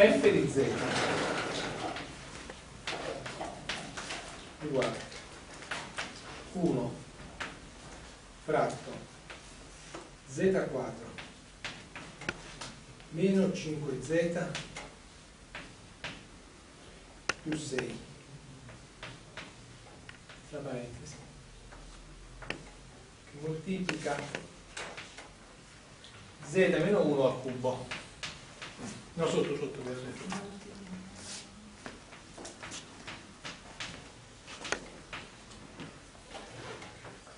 f di z. Uguale. 1 fratto. Z quadro meno 5z più 6 tra parentesi. Che moltiplica z meno 1 al cubo no sotto sotto per esempio.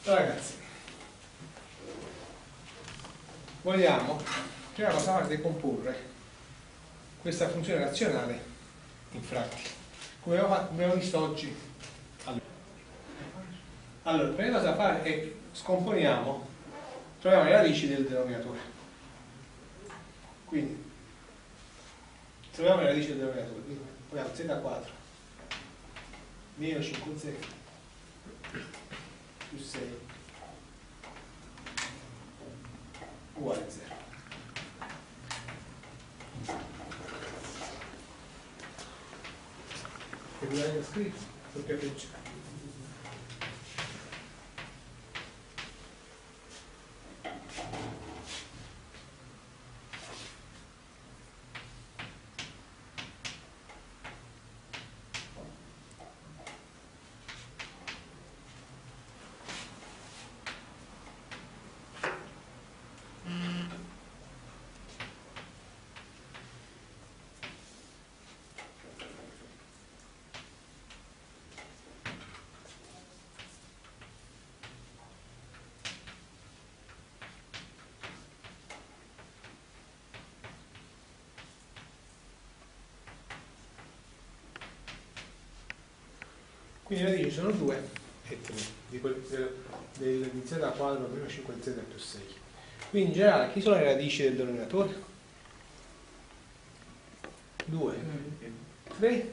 Ragazzi vogliamo prima cosa fare decomporre questa funzione razionale in fratti come abbiamo visto oggi. Allora, la prima cosa da fare è scomponiamo troviamo le radici del denominatore. Quindi troviamo le radici del quindi proviamo z4 meno 5z più 6 uguale a 0. E bisogna scritto, perché c'è. Quindi le radici sono 2 e 3 di, quel, del, di z al quadro meno 5z più 6. Quindi in generale chi sono le radici del denominatore? 2, 3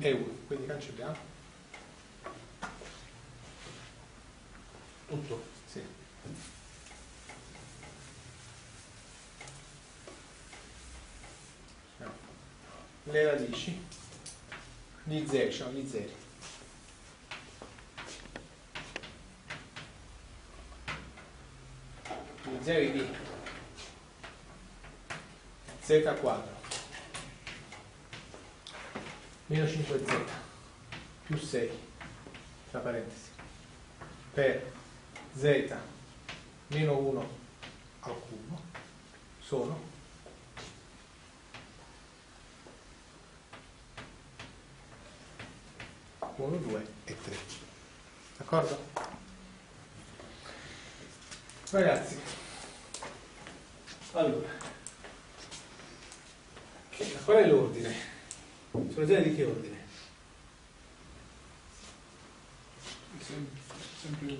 e 1. Quindi cancelliamo. Tutto? Sì. Le radici di 0, sono di 0. di 0 di z quadro meno 5z più 6 tra parentesi. Per z meno 1 al cubo sono 1, 2 e 3 d'accordo? ragazzi allora qual è l'ordine? sono già di che ordine? sempre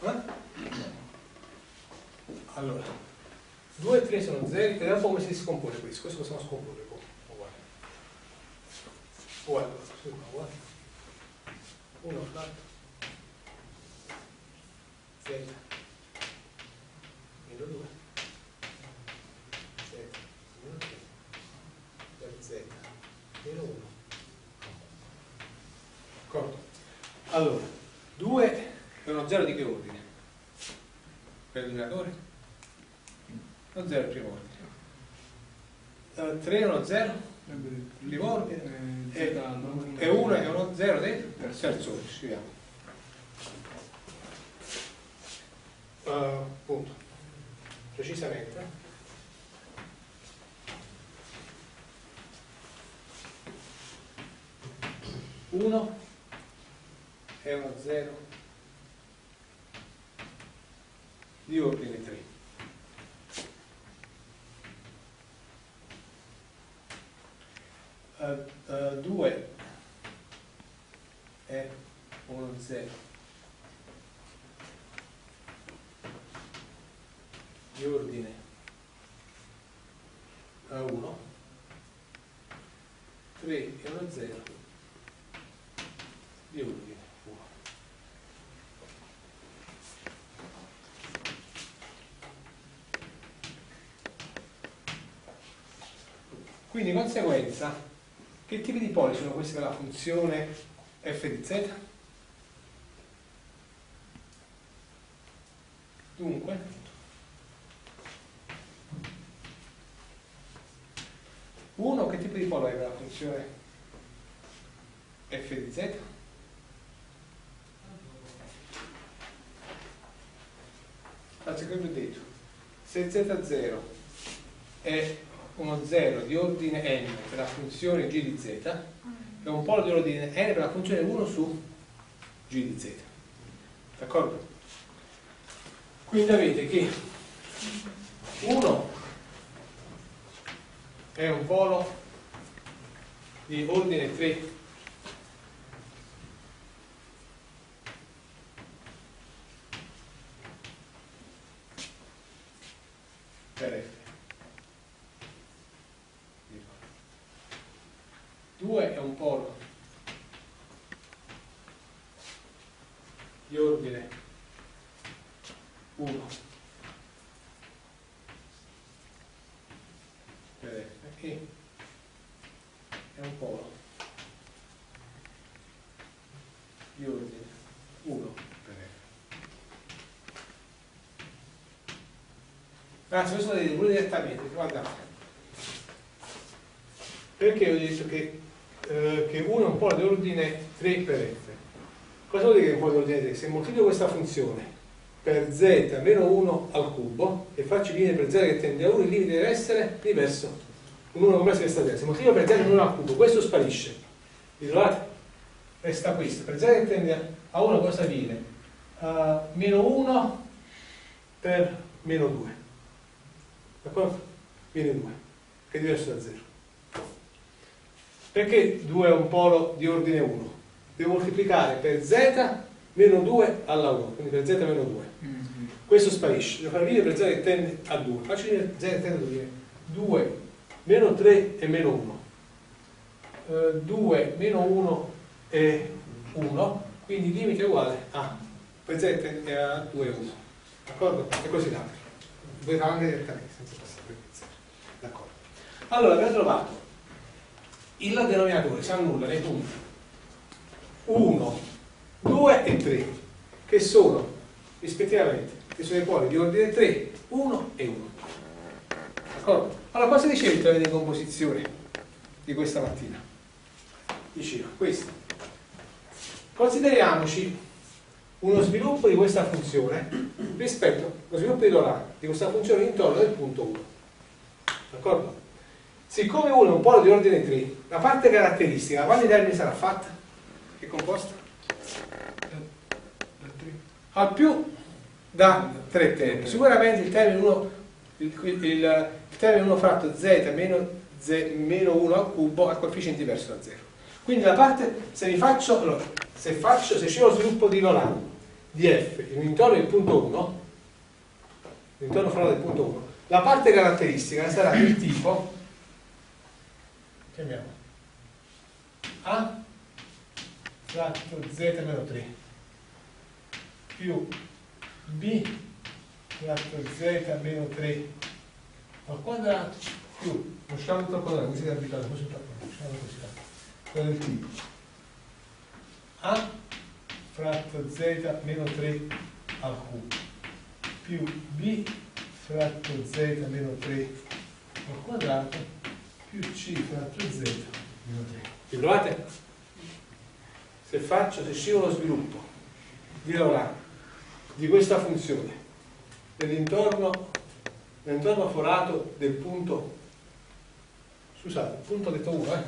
eh? allora 2 e 3 sono 0 vediamo come si scompone questo questo possiamo scomporre uguale. Uguale uguale. 1 flat z meno 2 z meno 3 per z. Meno 1 d'accordo? allora 2 è uno 0 di che ordine? per uno 0 primo ordine uh, 3 è uno 0 primo ordine e, e 1 è uno 0 del terzo ordine scriviamo uh, punto precisamente. Uno è uno zero di ordine 3 2 uh, uh, è uno zero di ordine A1 3 e 1 0 di ordine 1 Quindi di conseguenza, che tipi di poli sono questi per la funzione f di z? Dunque, uno che tipo di polo è la funzione di z? Faccio vi ho detto, se z0 è uno 0 di ordine n per la funzione g di z è un polo di ordine n per la funzione 1 su g di z d'accordo? quindi avete che 1 è un polo di ordine 3 per f 2 è un polo di ordine 1 per f e è un polo di ordine 1 per f anzi questo lo vedete pure direttamente guardate perché ho detto che eh, che 1 è un polo di ordine 3 per f. Cosa vuol dire che è un polo di ordine 3? Se moltiplico questa funzione per z meno 1 al cubo e faccio il limite per z che tende a 1, il limite deve essere diverso. Un 1 complesso che sta dentro. Se moltiplico per z meno 1 al cubo, questo sparisce. Vi trovate? Resta questo. Per z che tende a 1 cosa viene? Uh, meno 1 per meno 2. D'accordo? Viene 2, che è diverso da 0. Perché 2 è un polo di ordine 1? Devo moltiplicare per z meno 2 alla 1, quindi per z meno 2. Mm-hmm. Questo sparisce. Devo fare il per z che tende a 2. Faccio il z che tende a 2. 2 meno 3 e meno 1. Uh, 2 meno 1 è 1, quindi il limite è uguale a per z tende a 2 e 1. D'accordo? E così l'altro. Vedete anche direttamente, senza passare per iniziare. D'accordo. Allora, abbiamo trovato il denominatore si annulla nei punti 1, 2 e 3 che sono rispettivamente che sono i poli di ordine 3, 1 e 1 d'accordo? allora cosa diceva il teorema di composizione di questa mattina? diceva questo consideriamoci uno sviluppo di questa funzione rispetto allo sviluppo di Laurent di questa funzione intorno del punto 1 d'accordo? Siccome 1 è un polo di ordine 3, la parte caratteristica, quali termini sarà fatta? Che composta? Al più da 3 termini. Sicuramente il termine 1, il, il, il termine 1 fratto z meno, z meno 1 al cubo ha coefficiente diverso da 0. Quindi la parte, se mi faccio, allora, se faccio, se c'è lo sviluppo di Laurent di f in intorno del punto 1, l'intorno fra del punto 1, la parte caratteristica sarà del tipo chiamiamo A fratto Z meno 3 più B fratto Z meno 3 al quadrato più, lasciamo tutto al quadrato, così siete abituati, così lasciamo così, quello del tipo. A fratto Z meno 3 al cubo più B fratto Z meno 3 al quadrato più c fratto z meno 3. Vi trovate? Se faccio, se scivo lo sviluppo di Laurent di questa funzione nell'intorno nell'intorno forato del punto scusate, il punto detto 1 eh,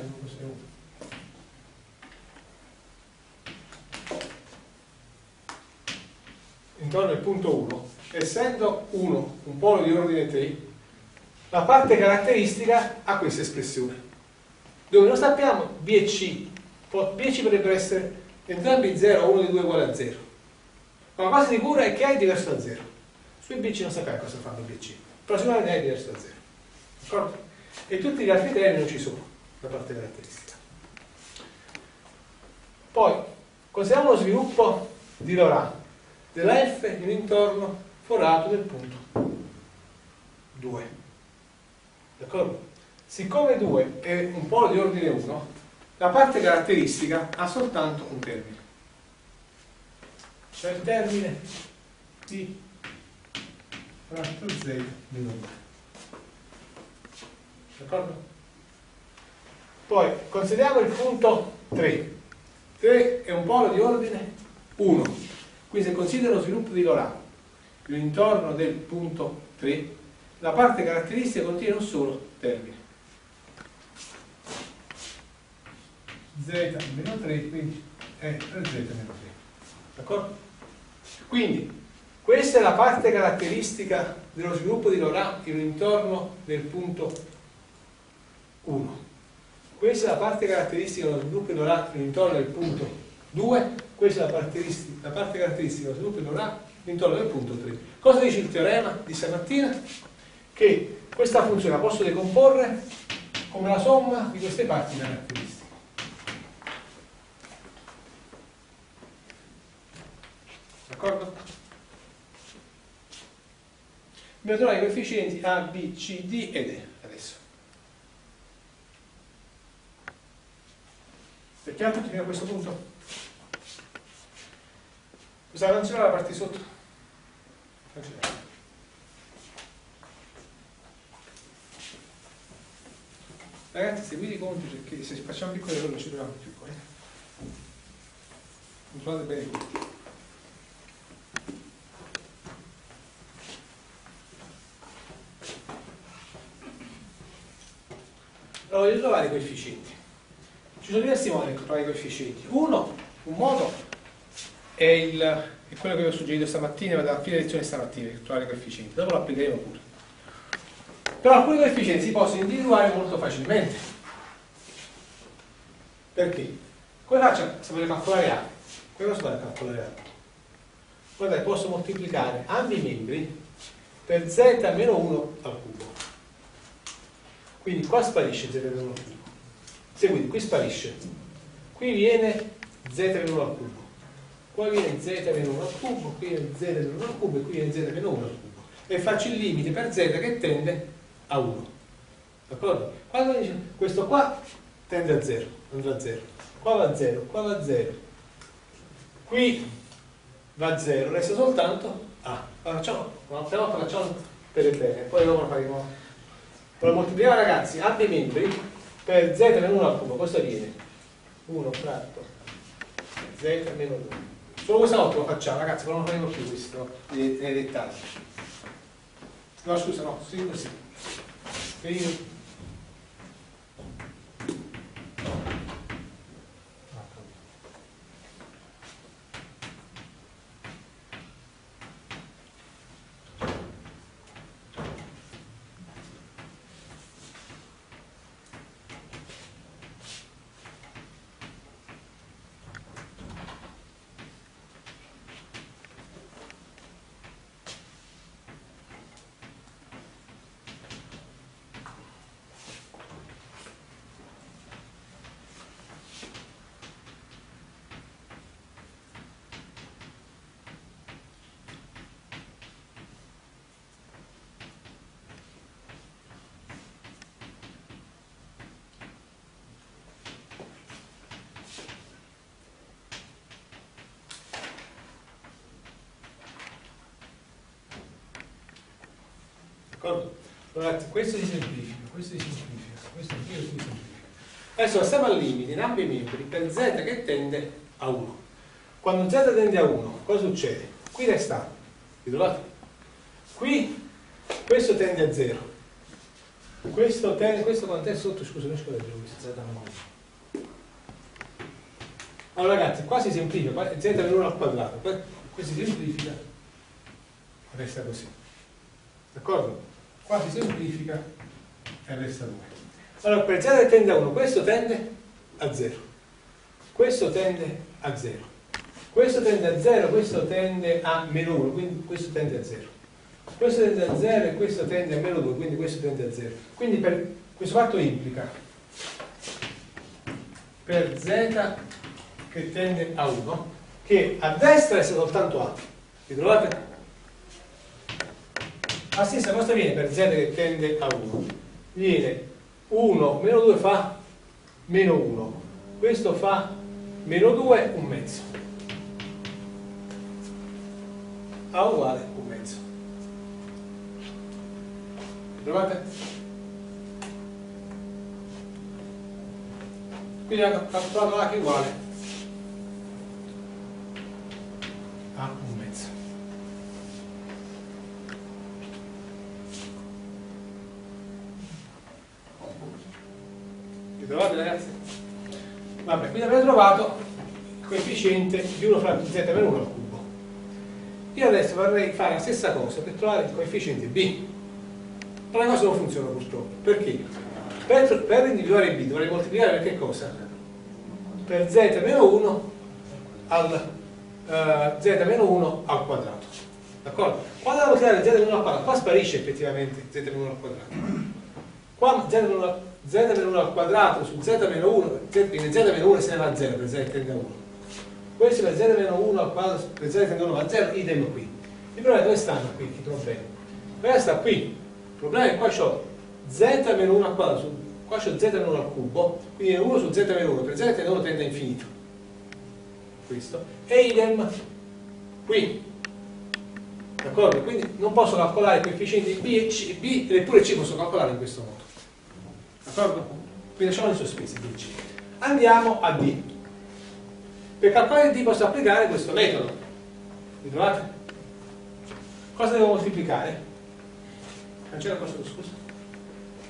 intorno al punto 1 essendo 1 un polo di ordine 3 la parte caratteristica ha questa espressione dove non sappiamo B e C B e C potrebbero essere entrambi 0 uno dei due uguale a 0 ma la cosa sicura è che A è diverso da 0 sui B e C non sappiamo cosa fanno B e C però sicuramente A è diverso da 0 d'accordo? e tutti gli altri termini non ci sono la parte caratteristica. Poi consideriamo lo sviluppo di Laurent della F in intorno forato del punto 2 D'accordo? siccome 2 è un polo di ordine 1, la parte caratteristica ha soltanto un termine. Cioè il termine di fratto z meno 2. D'accordo? Poi consideriamo il punto 3. 3 è un polo di ordine 1. Quindi se considero lo sviluppo di Laurent l'intorno del punto 3, la parte caratteristica contiene un solo termine. z meno 3, quindi è 3z meno 3. D'accordo? Quindi questa è la parte caratteristica dello sviluppo di Laurent all'intorno del punto 1. Questa è la parte caratteristica dello sviluppo di Laurent all'intorno del punto 2. Questa è la, la parte caratteristica dello sviluppo di Laurent all'intorno del punto 3. Cosa dice il teorema di stamattina? Che questa funzione la posso decomporre come la somma di queste parti caratteristiche. D'accordo? Dobbiamo trovare i coefficienti A, B, C, D ed E adesso. È chiaro tutti a questo punto? Questa cancellare la parte di sotto? Cancellare. Ragazzi, seguite i conti perché se facciamo piccoli errori non ci troviamo più poi. Controllate bene i. Allora, voglio trovare i coefficienti. Ci sono diversi modi per trovare i coefficienti. Uno, un modo è, il, è quello che vi ho suggerito stamattina, dalla fine lezione stamattina, trovare coefficienti. Dopo lo applicheremo pure. Però alcuni coefficienti si possono individuare molto facilmente. Perché? Come faccio se voglio calcolare A? Come posso fare a calcolare A? Guardate, posso moltiplicare ambi i membri per z meno 1 al cubo. Quindi qua sparisce z meno 1 al cubo. Seguite, qui sparisce. Qui viene z meno 1 al cubo. Qua viene z meno 1 al cubo, qui viene z meno 1 al cubo e qui viene z meno 1 al cubo. E faccio il limite per z che tende a 1. D'accordo? Quando dice questo qua tende a 0, andrà a 0. Qua va a 0, qua va a 0. Qui va a 0, resta soltanto A. Facciamo, un'altra volta facciamo per il bene, poi dopo lo faremo lo moltiplichiamo ragazzi a dei membri per z meno 1 al cubo cosa viene? 1 fratto z meno 2 solo questa volta lo facciamo ragazzi non lo faremo più questo nei, nei dettagli. No scusa no sì così Quindi, Ragazzi, questo si semplifica, questo si semplifica, questo si semplifica. Adesso passiamo al limite in ambi i membri per z che tende a 1. Quando z tende a 1, cosa succede? Qui resta, vi trovate? Qui questo tende a 0. Questo tende, questo quanto è sotto, scusa, non scordo questo z meno 1. Allora ragazzi, qua si semplifica, z meno 1 al quadrato, questo si semplifica, resta così. D'accordo? Qua si semplifica e resta 2 allora per z che tende a 1 questo tende a 0 questo tende a 0 questo tende a 0 questo tende a meno 1 quindi questo tende a 0 questo tende a 0 e questo tende a meno 2 quindi questo tende a 0 quindi per, questo fatto implica per z che tende a 1 che a destra è soltanto a vi trovate? La stessa cosa viene per z che tende a 1. Viene 1 meno 2 fa meno 1 questo fa meno 2 un mezzo A uguale un mezzo trovate? quindi hanno calcolato A che uguale a un mezzo Li trovate ragazzi? Vabbè, quindi avete trovato il coefficiente di 1 fratto z meno 1 al cubo. Io adesso vorrei fare la stessa cosa per trovare il coefficiente b. Ma la cosa non funziona purtroppo. Perché? Per, per individuare b dovrei moltiplicare per che cosa? Per z meno 1 al eh, z meno 1 al quadrato. D'accordo? Quando andiamo a tirare z-1 al quadrato, qua sparisce effettivamente z meno 1 al quadrato. Qua z meno 1 al quadrato z meno 1 al quadrato su z meno 1 quindi z meno 1 se ne va a 0 per z tende a 1. Questo per z meno 1 al quadrato per z tende a 1 va a 0, idem qui. Il problema è dove stanno qui, chi trovo bene? Il problema sta qui. Il problema è che qua c'ho z meno 1 al quadrato, su, qua c'ho z meno 1 al cubo, quindi è 1 su z meno 1 per z tende a 1 tende a infinito. Questo. E idem qui. D'accordo? Quindi non posso calcolare i coefficienti B e C, B, neppure C posso calcolare in questo modo d'accordo? quindi lasciamo in e c andiamo a d. Per calcolare d posso applicare questo metodo. Vi trovate? cosa devo moltiplicare? cancella questo scusa.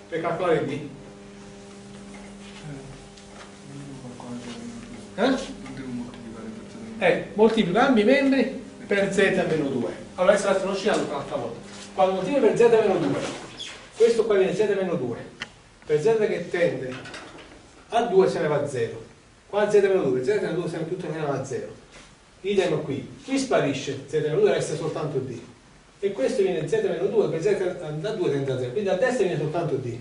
Per calcolare d. Eh? Eh, moltiplico ambi i membri per z meno 2 allora adesso ci hanno un'altra volta quando moltiplico per z meno 2 questo qua viene z meno 2 per z che tende a 2 se ne va a 0 qua z meno 2 z meno 2 sempre tutto che ne va a 0 idem qui. Qui sparisce z meno 2 resta soltanto d. E questo viene z meno 2 per z da 2 tende a 0 quindi a destra viene soltanto d.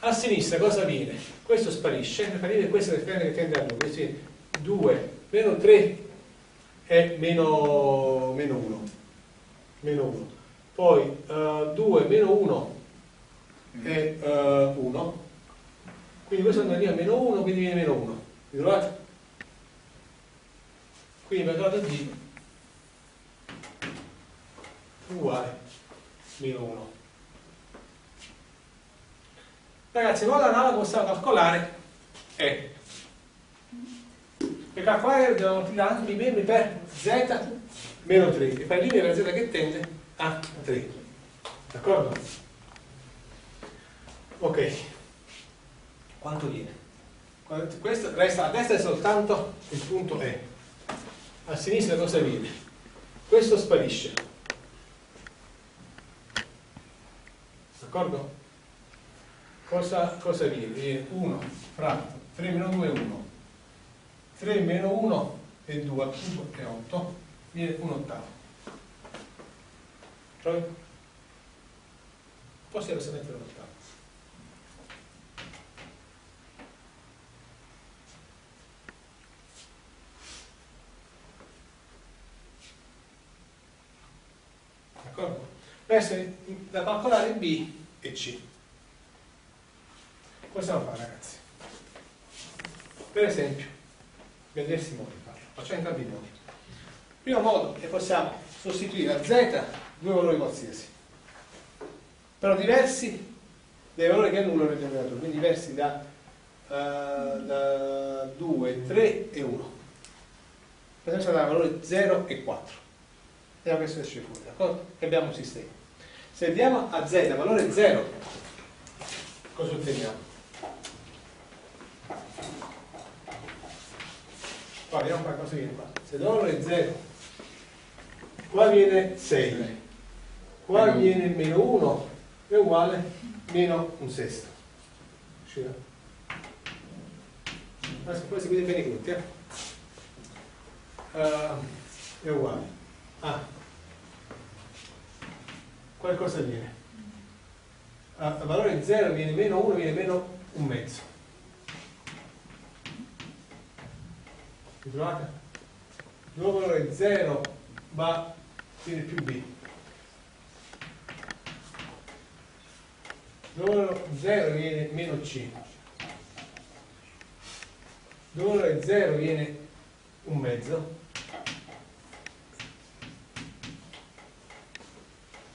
A sinistra cosa viene? questo sparisce e questo che tende, che tende a 2 quindi 2 meno 3 è meno, meno 1 meno 1 poi uh, 2 meno 1 è uh, 1 quindi questo andrà a meno 1 quindi viene meno 1 vi trovate? quindi per lato d uguale meno 1 ragazzi il modo analogo possiamo calcolare è per calcolare dobbiamo moltiplicare i membri per z meno 3 e per limite per z che tende a 3 d'accordo? Ok quanto viene? questo resta a destra è soltanto il punto E a sinistra cosa viene? questo sparisce d'accordo? cosa, cosa viene? viene 1 fratto 3 meno 2 è 1 3 meno 1 è 2 al cubo è 8 viene 1 ottavo Trovi? possiamo mettere un ottavo d'accordo? adesso da calcolare B e C possiamo fare ragazzi? per esempio diversi modi di farlo facciamo entrambi i modi primo modo è possiamo sostituire a z due valori qualsiasi però diversi dai valori che annullano il denominatore quindi diversi da, uh, da 2, 3 e 1 per esempio da valori 0 e 4 questo esce fuori d'accordo? e abbiamo un sistema se diamo a z valore 0 cosa otteniamo? qua vediamo qua cosa viene qua se è 0 qua viene 6 qua viene meno 1 è uguale meno un sesto uscirà adesso poi seguite bene i conti eh? uh, è uguale ah. Qualcosa viene a uh, valore 0 viene meno 1 viene meno un mezzo. Vi trovate? nuovo valore 0 va viene più b. Numero 0 viene meno c. Numero 0 viene un mezzo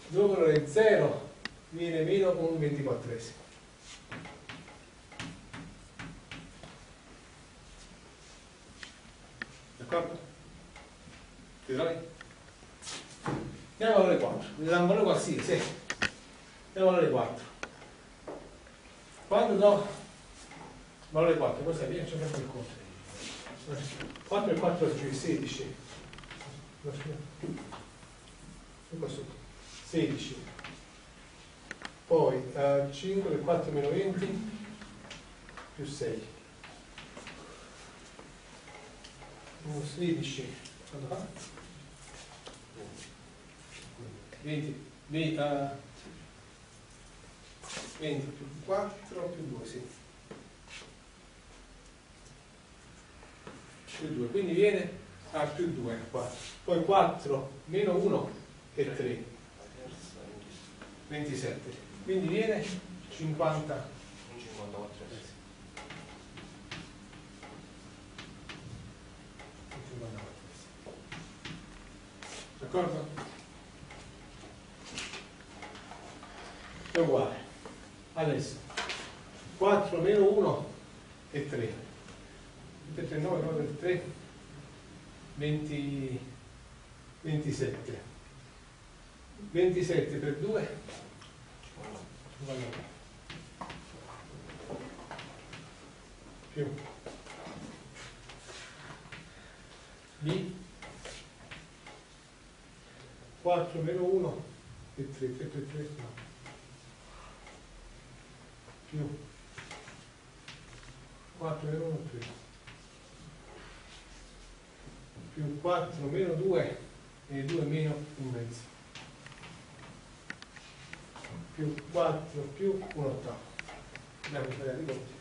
numero 0 viene meno un ventiquattresimo. D'accordo? ti trovi? andiamo alle 4 mi dà un valore qualsiasi andiamo alle 4 quando do valore 4 questo è via c'è sempre il conto. 4 e 4 è 16 16 poi uh, 5 per 4 meno 20 più 6 16 quanto fa? 20 20, uh, 20 più 4 più 2 sì. Più 2 quindi viene a più 2 4. poi 4 meno 1 e 3 27 quindi viene 50 54 d'accordo? è uguale. Adesso 4 meno 1 e 3 3, 9, 9 3, 20, 27. 27 per 2, 59. Più. B. 4 meno 1 e 3, 3 3 3, no. Più. 4 meno 1 e 3 più 4 meno 2 e 2 meno un mezzo più 4 più 1 ottavo andiamo a fare i conti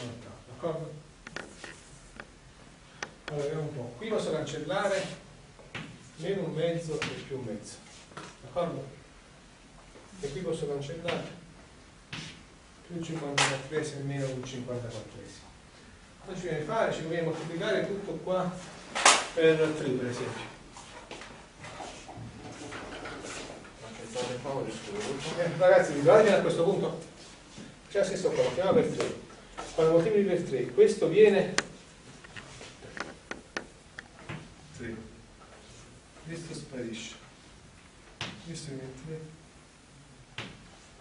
1 ottavo d'accordo? allora vediamo un po' qui posso cancellare meno un mezzo e più un mezzo d'accordo? e qui posso cancellare più 54 e meno un 54 Cosa ci viene a fare? Ci viene a moltiplicare tutto qua per 3 per esempio. Eh, ragazzi, vi guardate a questo punto? C'è la stessa cosa, chiama per 3. Quando moltiplichi per 3, questo viene 3. Questo sparisce. Questo viene 3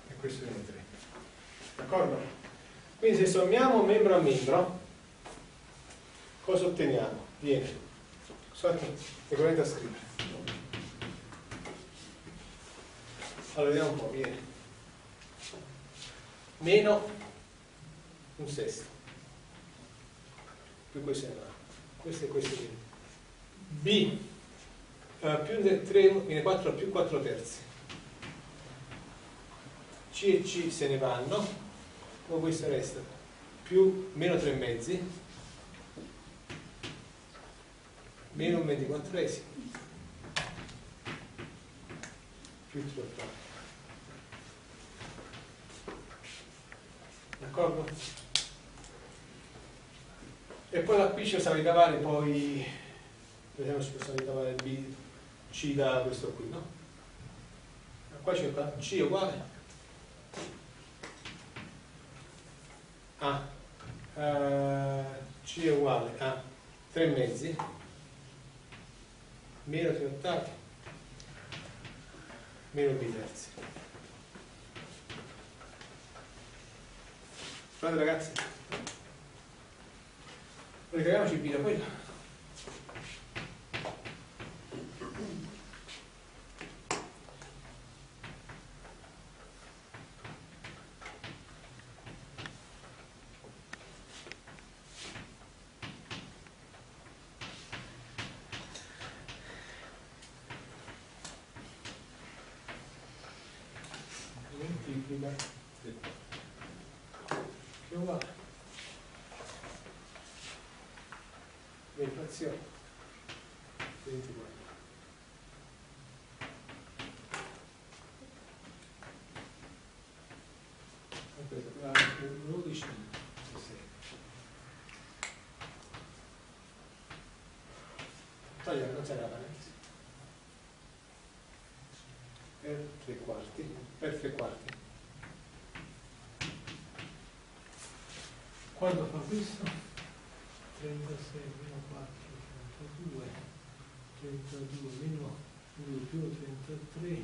e questo viene 3. D'accordo? Quindi se sommiamo membro a membro, cosa otteniamo? Viene, scusate, regolamente a scrivere. Allora vediamo un po', viene. Meno un sesto. Più questo è là. Questo e questo viene. B uh, più del 3 viene 4 più 4 terzi. C e C se ne vanno, poi questo resta più meno 3 mezzi meno un ventiquattresimo più 3 ottavi d'accordo? e poi da qui ci possiamo ricavare poi esempio ci possiamo ricavare B, C da questo qui no? qua c'è C uguale a uh, C è uguale a 3 mezzi meno 3 ottavi meno b terzi Pronto ragazzi? Ritroviamoci B da quello Krishna. c'è la Venezia. Eh? Per tre quarti, per tre quarti. Quando fa questo? 36 meno 4, 32, 32 meno 1 più 33,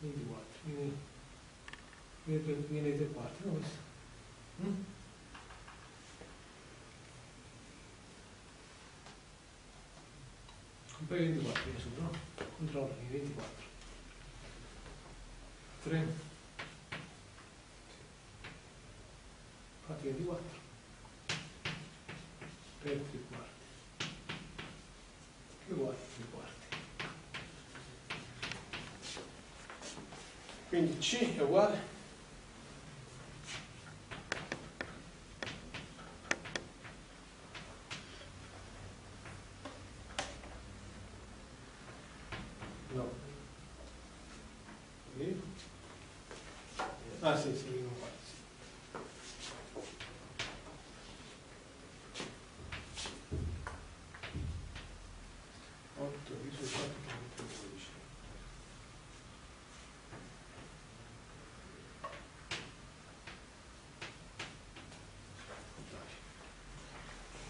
24, viene, viene, viene 3 quarti, lo so. Di 24 viene su no? controllo 24 3 infatti 24 per 3 quarti che uguale 3 quarti quindi C è uguale no Sì. Ah sì sì uno qua otto risultato 12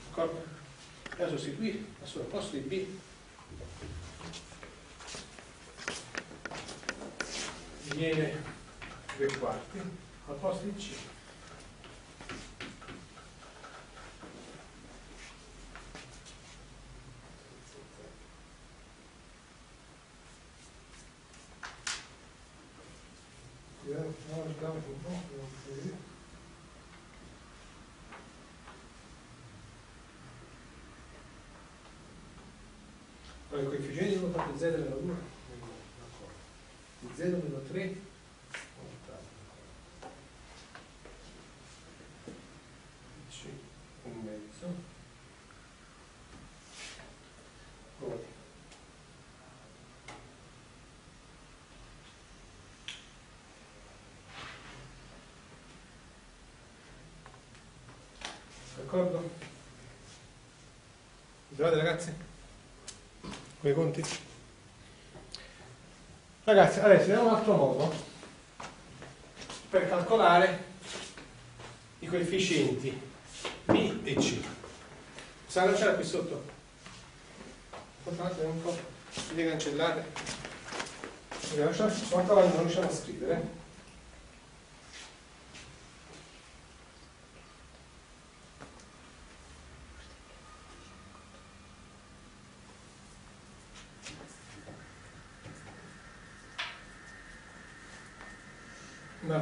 D'accordo? E a sostituire al suo posto di B. Viene 3 quarti al posto di C. Allora, i coefficienti sono fatti 0 meno 2, di 0 meno 3, C un mezzo, poi D'accordo? Trovate ragazzi? Con i conti? Ragazzi, adesso vediamo un altro modo per calcolare i coefficienti B e C. Possiamo lasciare qui sotto? Aspettate un po', vi cancellate. Sotto non riusciamo a scrivere.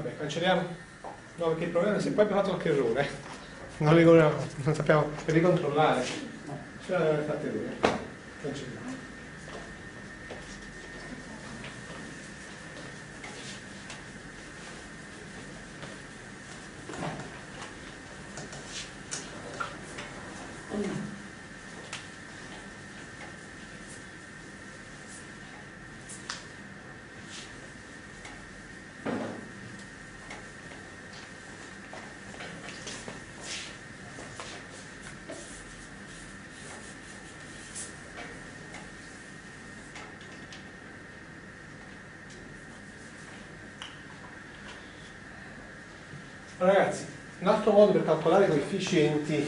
Vabbè, cancelliamo. No, perché il problema è se poi abbiamo fatto qualche errore, non, li, non sappiamo per ricontrollare. Ce l'avete fatto errore. Cancelliamo. Ragazzi, un altro modo per calcolare i coefficienti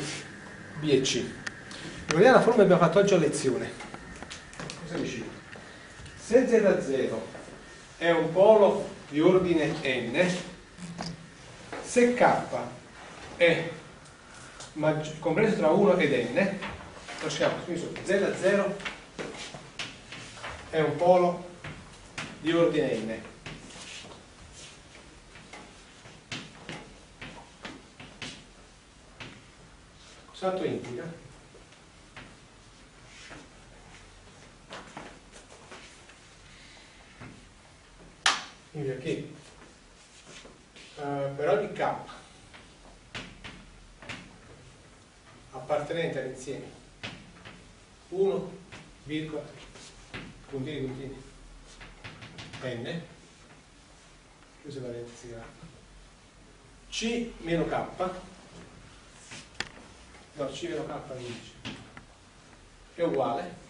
B e C. Ricordiamo la formula che abbiamo fatto oggi a lezione. Cosa dice? Se Z0 è un polo di ordine n, se K è compreso tra 1 ed n, su Z0 è un polo di ordine n. Cos'altro implica? Implica che eh, per ogni K appartenente all'insieme. 1, virgola, puntini, puntini, n, chiuse parentesi C meno K no, C meno K mi dice, è uguale.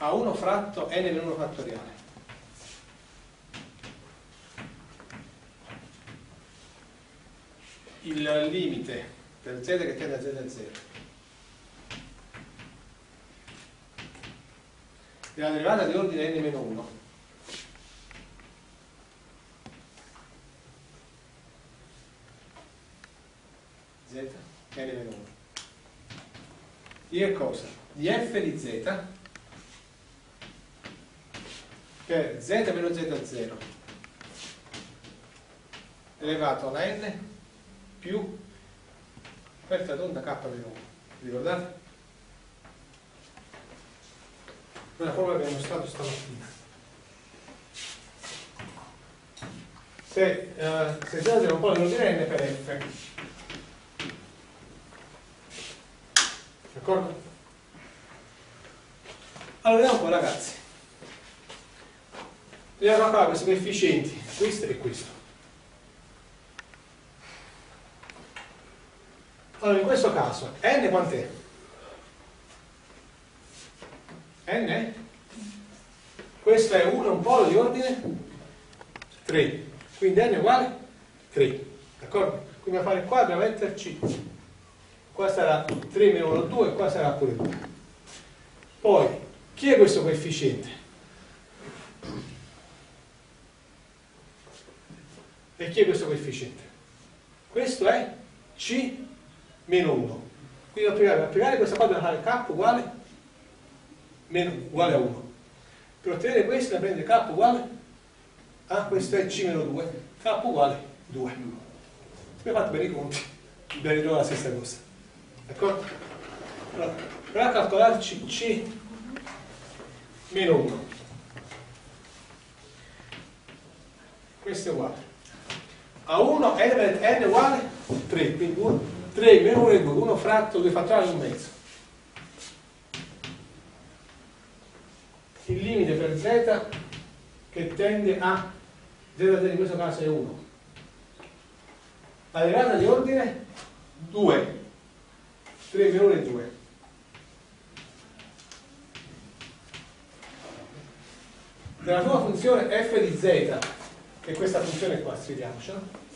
A1 fratto n meno 1 fattoriale. Il limite per z che tende a z a 0 della derivata di ordine n meno 1 z n meno 1 di che cosa? di f di z per z meno z0 elevato alla n più aperta tonda k meno 1 ricordate? quella formula che abbiamo mostrato stamattina se, uh, se z è un po' dell'ordine n per f d'accordo? allora vediamo po' ragazzi Dobbiamo calcolare questi coefficienti, questo e questo. Allora, in questo caso, n quant'è? n? Questo è 1, un polo di ordine 3. Quindi n uguale 3. D'accordo? Quindi a fare qua dobbiamo metterci, qua sarà 3 meno 1, 2, qua sarà pure 2. Poi, chi è questo coefficiente? E chi è questo coefficiente? Questo è C meno 1. Quindi applicare, applicare questa qua dobbiamo fare K uguale, meno, uguale a 1. Per ottenere questo da prendere K uguale a questo è C meno 2, K uguale 2. Abbiamo fatto bene i conti, abbiamo ritrovato la stessa cosa. D'accordo? Allora, per calcolarci C meno 1. Questo è uguale a 1 n, uguale 3, quindi 1, 3 meno 1 è 2, 1 fratto 2 fattoriale 1 mezzo. Il limite per z che tende a 0 in questo caso è 1. La derivata di ordine 2. 3 meno 1 è 2. Della tua funzione f di z e questa funzione qua, scriviamocela.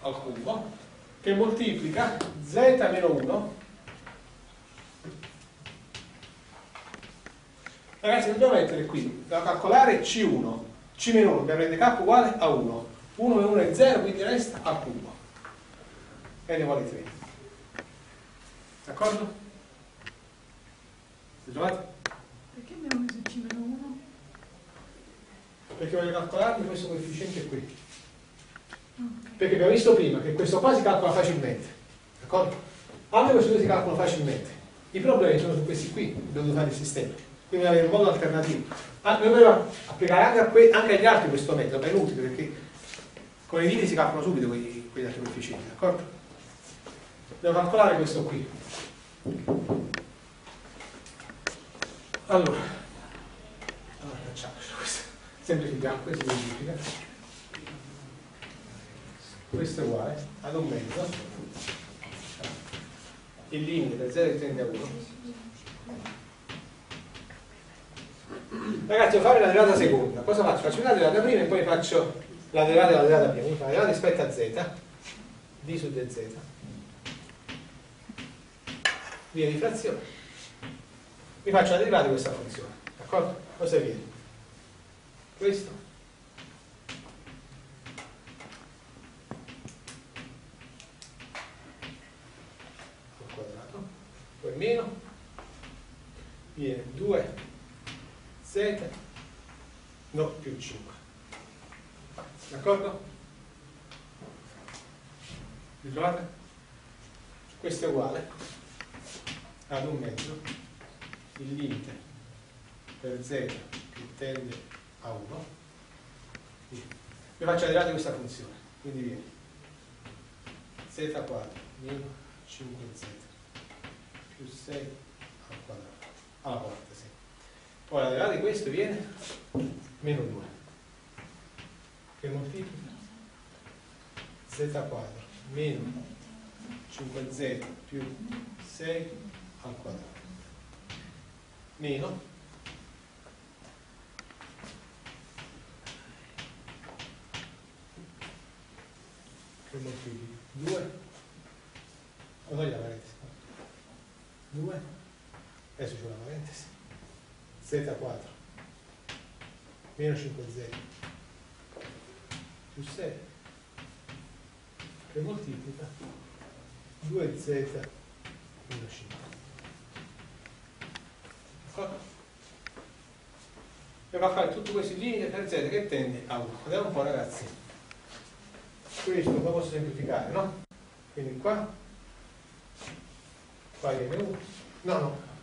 al cubo che moltiplica z meno 1 ragazzi dobbiamo mettere qui da calcolare C1 c meno 1 abbiamo prende k uguale a 1 1 meno 1 è 0 quindi resta a cubo n uguale 3 d'accordo? trovate? perché abbiamo messo c meno 1? perché voglio calcolarmi questo coefficiente qui. Perché abbiamo visto prima che questo qua si calcola facilmente. D'accordo? anche questo qui si calcola facilmente. I problemi sono su questi qui dove fare il sistema quindi avere un modo alternativo Ah, noi dobbiamo applicare anche, anche, agli altri questo metodo, ma è inutile perché con i limiti si calcolano subito quegli, quegli altri coefficienti, d'accordo? Devo calcolare questo qui. Allora, allora facciamoci questo. Semplifichiamo, questo semplifica. Questo è uguale ad un mezzo. Il limite da 0 tende a 1 Ragazzi, devo fare la derivata seconda. Cosa faccio? Faccio la derivata prima e poi faccio la derivata della derivata prima. Quindi la derivata rispetto a z, d su dz. Via di frazione. Mi faccio la derivata di questa funzione. D'accordo? Cosa viene? Questo. Al quadrato. Poi meno. Viene 2 z no più 5 d'accordo? vi trovate? questo è uguale ad un mezzo. Il limite per z che tende a 1 vi faccio di questa funzione. Quindi viene z quadro meno 5z più 6 al quadrato. Alla parte Ora la derivata di questo viene meno 2, che moltiplica? Z quadro meno 5z più 6 al quadrato. Meno che moltiplichi 2 o togli la parentesi 2 adesso c'è una parentesi z quadro meno 5z più 6 che moltiplica. 2z meno 5 D'accordo? e va a fare tutti questi linee per z che tende a 1 vediamo un po' ragazzi. Questo qua posso semplificare no? quindi qua. Qua viene 1 no no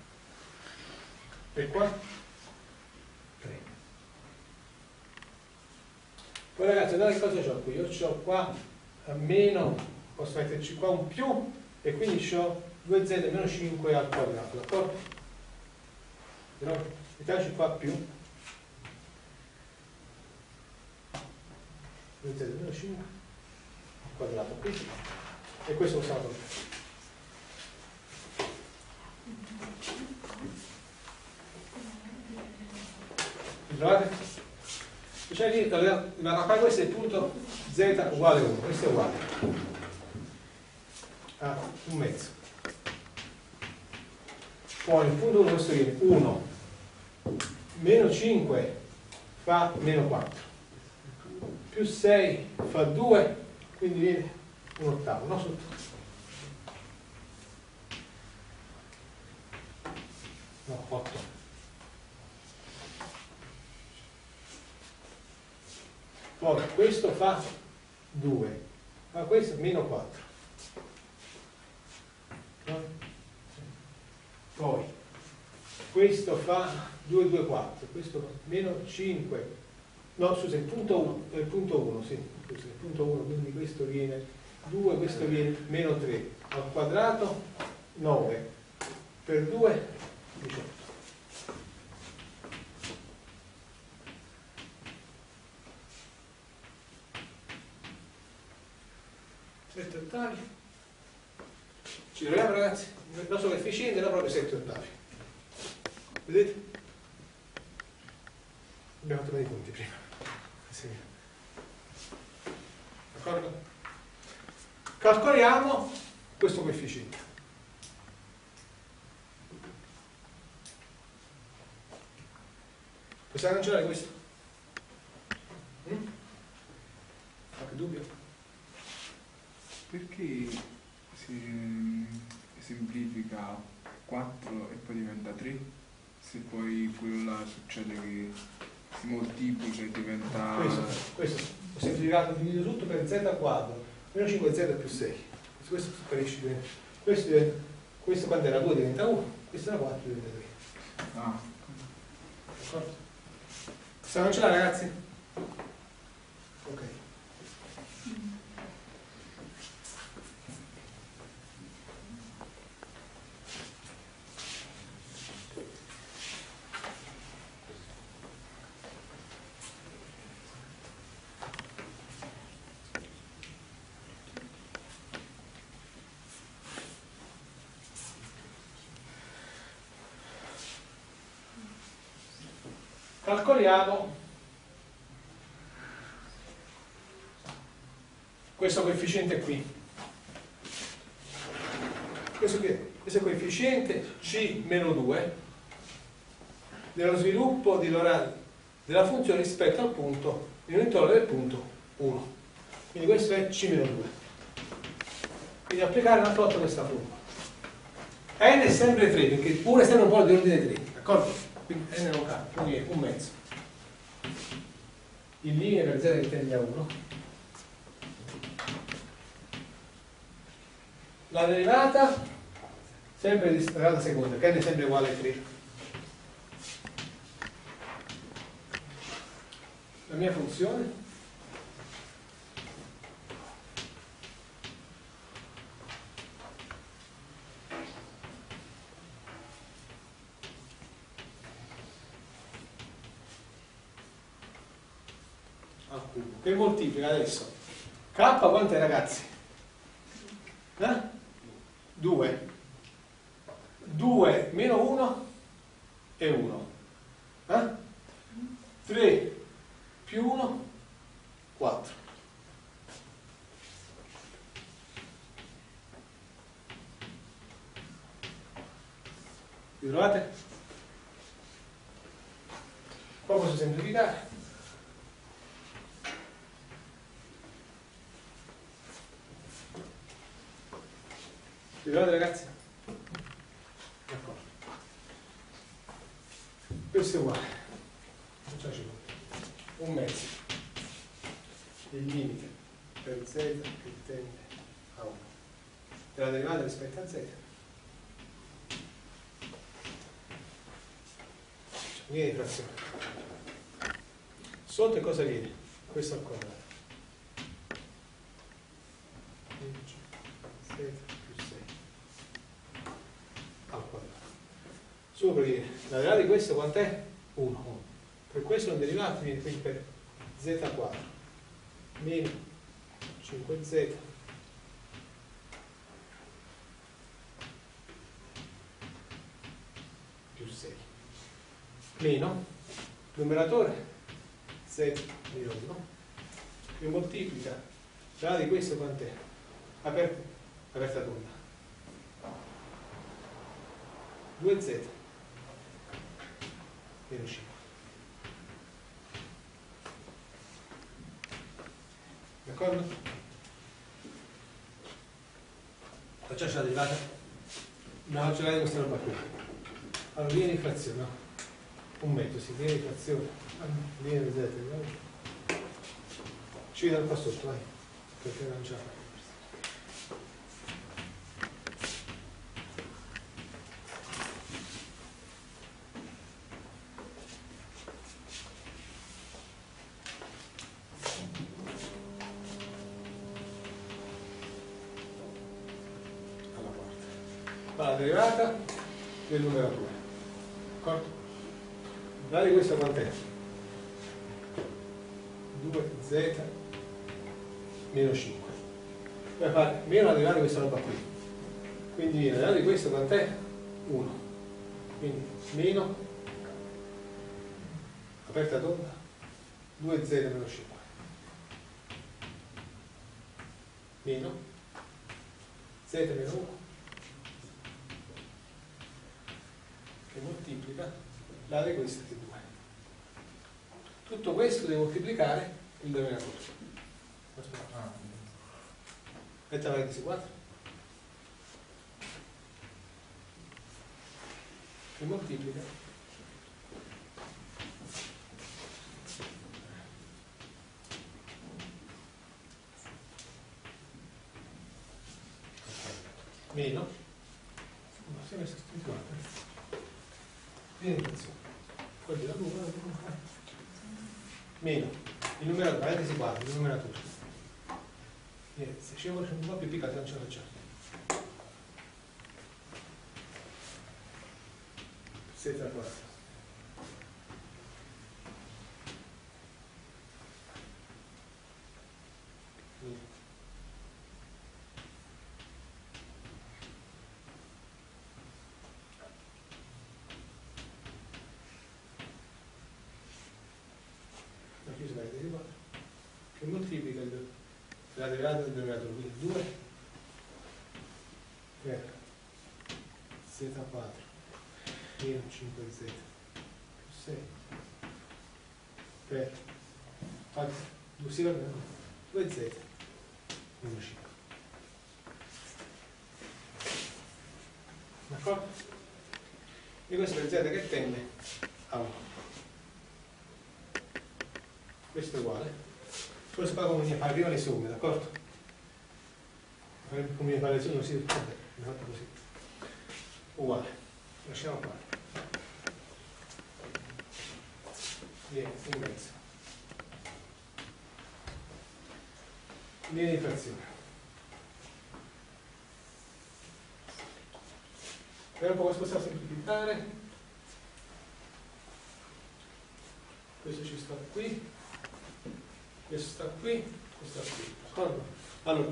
e qua? 3 poi ragazzi guardate cosa ho qui. Io ho qua a meno posso metterci qua un più e quindi ho 2z meno 5 al quadrato d'accordo? però mettiamoci qua più. 2z meno 5 al quadrato qui e questo possiamo togliere trovate? Cioè lì, ma qua questo è il punto z uguale 1, questo è uguale a un mezzo. Poi il punto 1 questo viene 1 meno 5 fa meno 4 più 6 fa 2 quindi viene un ottavo no? Sotto. no 8 poi questo fa 2 ma questo meno 4 poi questo fa 2 2 4 questo meno 5 no scusa il punto 1 il punto 1 sì scusa, il punto 1 quindi questo viene 2 questo viene meno 3 al quadrato 9 per 2 18 7 ottavi ci troviamo ragazzi il nostro coefficiente era proprio 7 ottavi vedete? abbiamo fatto bene i punti prima sì. d'accordo? calcoliamo questo coefficiente possiamo cancellare questo? Mm? qualche dubbio? Perché si semplifica 4 e poi diventa 3? Se poi quello là succede che si moltiplica e diventa... Questo, questo ho semplificato, divido tutto per z quadro, meno 5z più 6. Questo sparisce diventa. Questo, diventa, questo quando era 2 diventa 1, questo era 4 diventa 3. Ah. D'accordo? Possiamo cancellare ragazzi? Ok. Calcoliamo questo coefficiente qui. Questo, qui, questo coefficiente C meno 2 dello sviluppo di Lorentz della funzione rispetto al punto in un intorno del punto 1. Quindi questo è C meno 2. Quindi applicare una flotta questa formula. N è sempre 3 perché 1 è sempre un po' di ordine 3, d'accordo? Quindi n non cambia, quindi è un mezzo. In linea per z che tende a 1 la derivata sempre di derivata seconda che n è sempre uguale a 3 la mia funzione che moltiplica adesso. K quanto è ragazzi? Eh? 2. 2 meno 1 è 1. Eh? 3 più 1, 4. Vi trovate? Poi posso semplificare. Trovate ragazzi? D'accordo. Questo è uguale. Un mezzo il limite per z che tende a 1 della derivata rispetto a z viene frazione sotto cosa viene? questo al quadrato 15 z più 6 al quadrato sopra viene la derivata di questo quant'è? 1 per questo un derivato viene quindi per z4 meno 5z più 6 meno numeratore z meno 1 che moltiplica. La di questo quant'è? aperta, aperta tonda 2z 5 D'accordo? Facciamoci la derivata? La faccio vedere questa roba qui. Allora, linea di frazione, no? Un metro, sì, linea di frazione. Linea di z, Ci vediamo qua sotto, vai. Perché non c'è. alla quarta. La derivata del numero 2. D'accordo? La di questa quant'è? 2z meno 5. Poi fare meno la derivata di questa roba qui. Quindi viene la derivata di questo quant'è? 1. Quindi meno aperta tonda 2z meno 5. Meno z meno 1 che moltiplica la di questa che è 2. Tutto questo deve moltiplicare il denominatore. Ah, Metta la radice 4. Che moltiplica meno no, si è messo scritto viene in frazione quelli da 2 meno il numeratore parentesi 4 il numeratore Viene, se ci vuole un po' più piccato non ce la facciamo 7 al 4 la chiusa la derivata che moltiplica il- la derivata del denominatore quindi 2 per z4 meno 5z più 6 per anzi 2 si va bene 2z meno 5 d'accordo? e questo per z che tende a 1 questo è uguale. Questo qua come fare prima le somme, d'accordo? come fare le somme mi fatto così. Uguale. Lasciamo qua viene in mezzo linea di frazione po' questo possiamo semplificare questo ci sta qui questo sta qui, questo sta qui, d'accordo? Allora,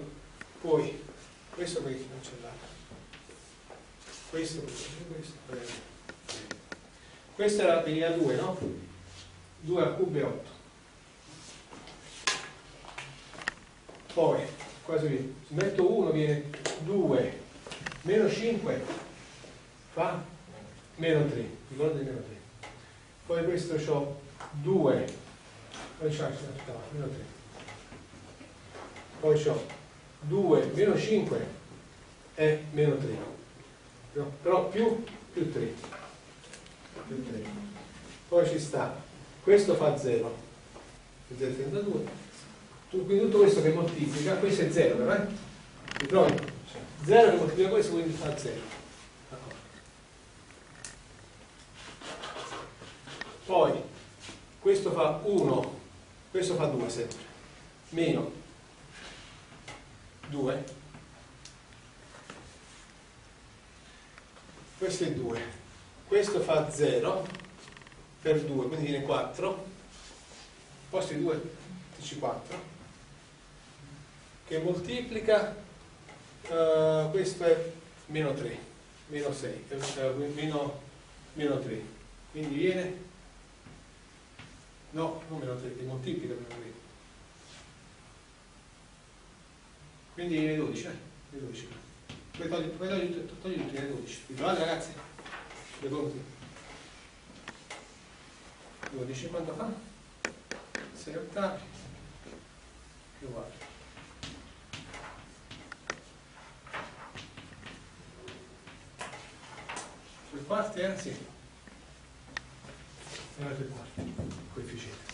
poi, questo per non c'è là. Questo, questo, questo. Questa era veniva 2, no? 2 al cubo è 8. Poi, quasi se metto 1 viene 2, meno 5 fa meno 3, ricordate meno 3. Poi questo ho 2, poi c'ho meno 3. Poi ho 2 meno 5 è meno 3. No? Però più, più 3. Più 3. Poi ci sta, questo fa 0, 0,32. Tu- Quindi tutto questo che moltiplica, questo è 0, vero? Mi trovi? 0 che moltiplica questo, quindi fa 0. D'accordo. Poi questo fa 1, questo fa 2 sempre, meno 2, questo è 2, questo fa 0 per 2, quindi viene 4, posti 2, dici 4, che moltiplica, eh, questo è meno 3, meno 6, eh, meno, meno 3, quindi viene No, non meno 3, ti moltiplica meno 3. Quindi viene 12, eh? Viene 12. Poi togli, togli, togli viene 12. Vi trovate ragazzi? Le conti? 12 quanto fa? 6 ottavi. Più uguale. Tre quarti, eh? Sì. Era tre quarti coefficiente.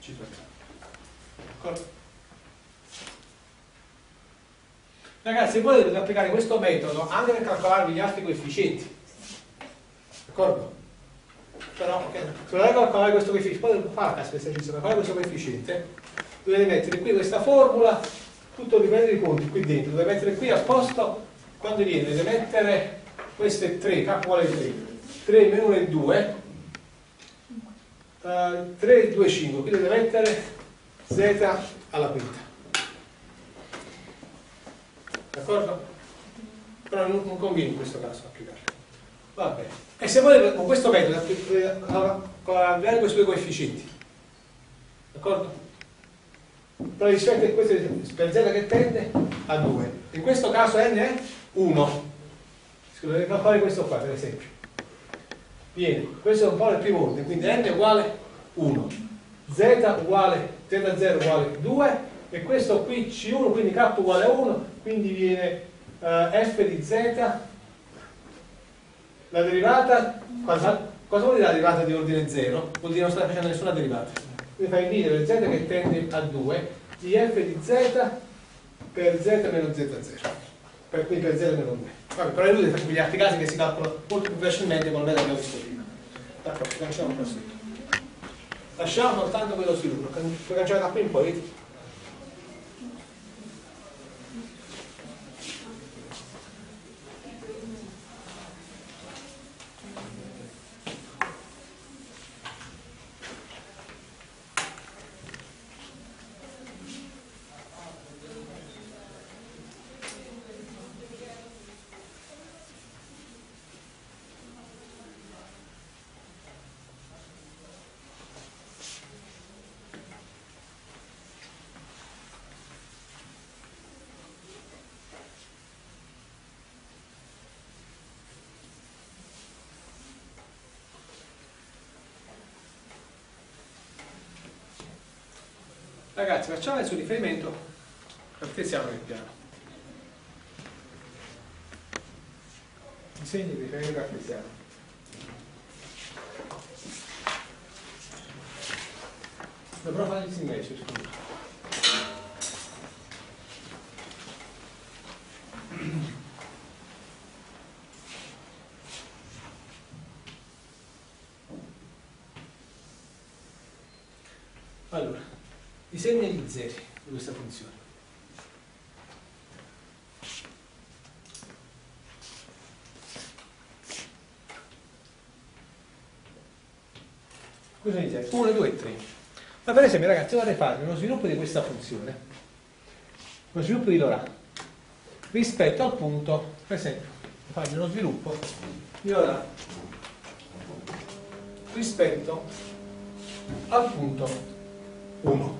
Ci torniamo. D'accordo? Ragazzi, voi dovete applicare questo metodo anche per calcolarvi gli altri coefficienti. D'accordo? Però, ok, se volete calcolare questo coefficiente, poi la questo esercizio, calcolare questo coefficiente, dovete mettere qui questa formula, tutto dipende dai conti qui dentro, dovete mettere qui a posto, quando viene, dovete mettere, questo è 3, k uguale 3, 3 meno 1 è 2, Uh, 3, 2, 5, quindi deve mettere z alla quinta. D'accordo? Però non, non conviene in questo caso applicarlo. Va bene. E se volete con questo metodo calcolare questi due coefficienti. D'accordo? Però rispetto a questo per z che tende a 2. In questo caso n è 1. Dovete calcolare questo qua per esempio viene, questo è un po' il primo ordine, quindi n è uguale 1, z uguale, z0 uguale 2 e questo qui c1, quindi k uguale 1, quindi viene eh, f di z, la derivata, cosa, cosa vuol dire la derivata di ordine 0? Vuol dire non sta facendo nessuna derivata. Quindi fai dividere z che tende a 2 di f di z per z meno z0, per, quindi per z meno 2. Vabbè, però è inutile per gli altri casi che si calcola molto più facilmente con il metodo che abbiamo visto prima. D'accordo, lasciamo così. Lasciamo soltanto quello sviluppo, puoi cancellare da qui in poi. Ragazzi, facciamo adesso riferimento artesiano del piano. Disegni di riferimento artesiano. Dovrò fare il invece, scusa. Allora, disegna gli zeri di questa funzione. Cosa dice? 1, 2 e 3. Ma per esempio ragazzi vorrei fare uno sviluppo di questa funzione, uno sviluppo di Laurent, rispetto al punto, per esempio, fargli uno sviluppo di Laurent rispetto al punto 1.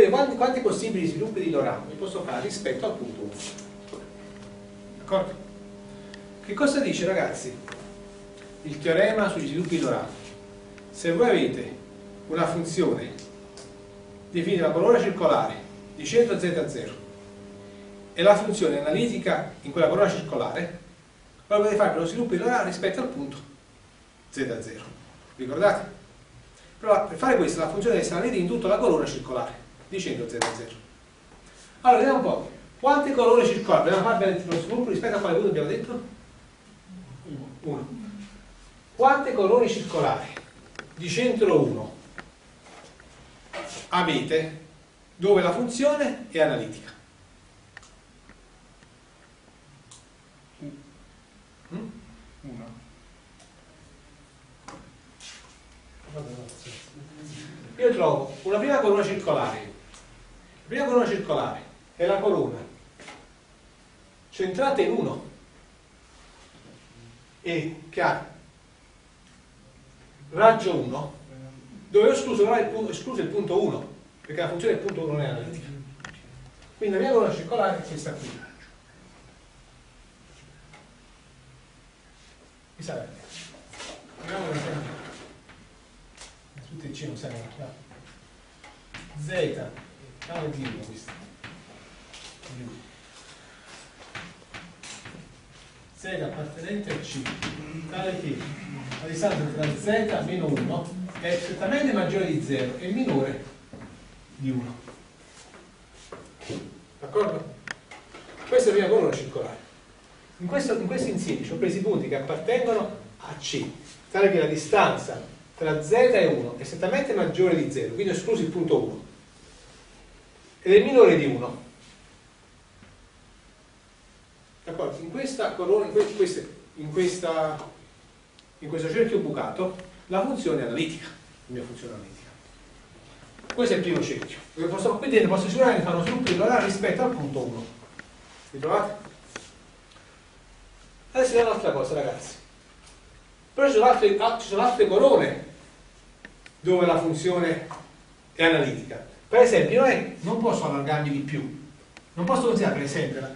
Vedete quanti, quanti possibili sviluppi di Laurent mi posso fare rispetto al punto 1. D'accordo? Che cosa dice ragazzi? Il teorema sugli sviluppi di Laurent. Se voi avete una funzione definita la corona circolare di centro z0 e la funzione analitica in quella corona circolare, allora potete fare lo sviluppo di Laurent rispetto al punto z0. Ricordate? Però per fare questo la funzione deve essere analitica in tutta la corona circolare di centro z0. Allora vediamo un po'. Quante colonne circolari? Dobbiamo fare lo sviluppo rispetto a quale punto abbiamo detto? 1. Quante colonne circolari di centro 1 avete dove la funzione è analitica? Una. Io trovo una prima corona circolare. Prima corona circolare è la corona centrata in 1 e che ha raggio 1 dove ho escluso, escluso il punto 1 perché la funzione del punto 1 non è analitica. Quindi la mia corona circolare è questa qui. Mi sa bene. Vediamo esempio. Tutti e C non servono. Z, tale di 1 questo. Z appartenente a C, tale che la distanza tra Z meno 1 è certamente maggiore di 0 e minore di 1. D'accordo? Questa è la prima colonna circolare. In questo, in questo insieme ci ho preso i punti che appartengono a C, tale che la distanza tra Z e 1 è esattamente maggiore di 0, quindi ho escluso il punto 1, ed è minore di 1. D'accordo? In questa colonna, in, que- queste- in questa- in questo cerchio bucato, la funzione è analitica, la mia funzione analitica. Questo è il primo cerchio. Posso, qui dentro posso sicuramente fare uno sviluppo Laurent rispetto al punto 1. Vi trovate? Adesso vediamo un'altra cosa, ragazzi. Però ci sono altre, ah, ci sono altre corone dove la funzione è analitica. Per esempio, noi non posso allargarmi di più. Non posso considerare, per esempio,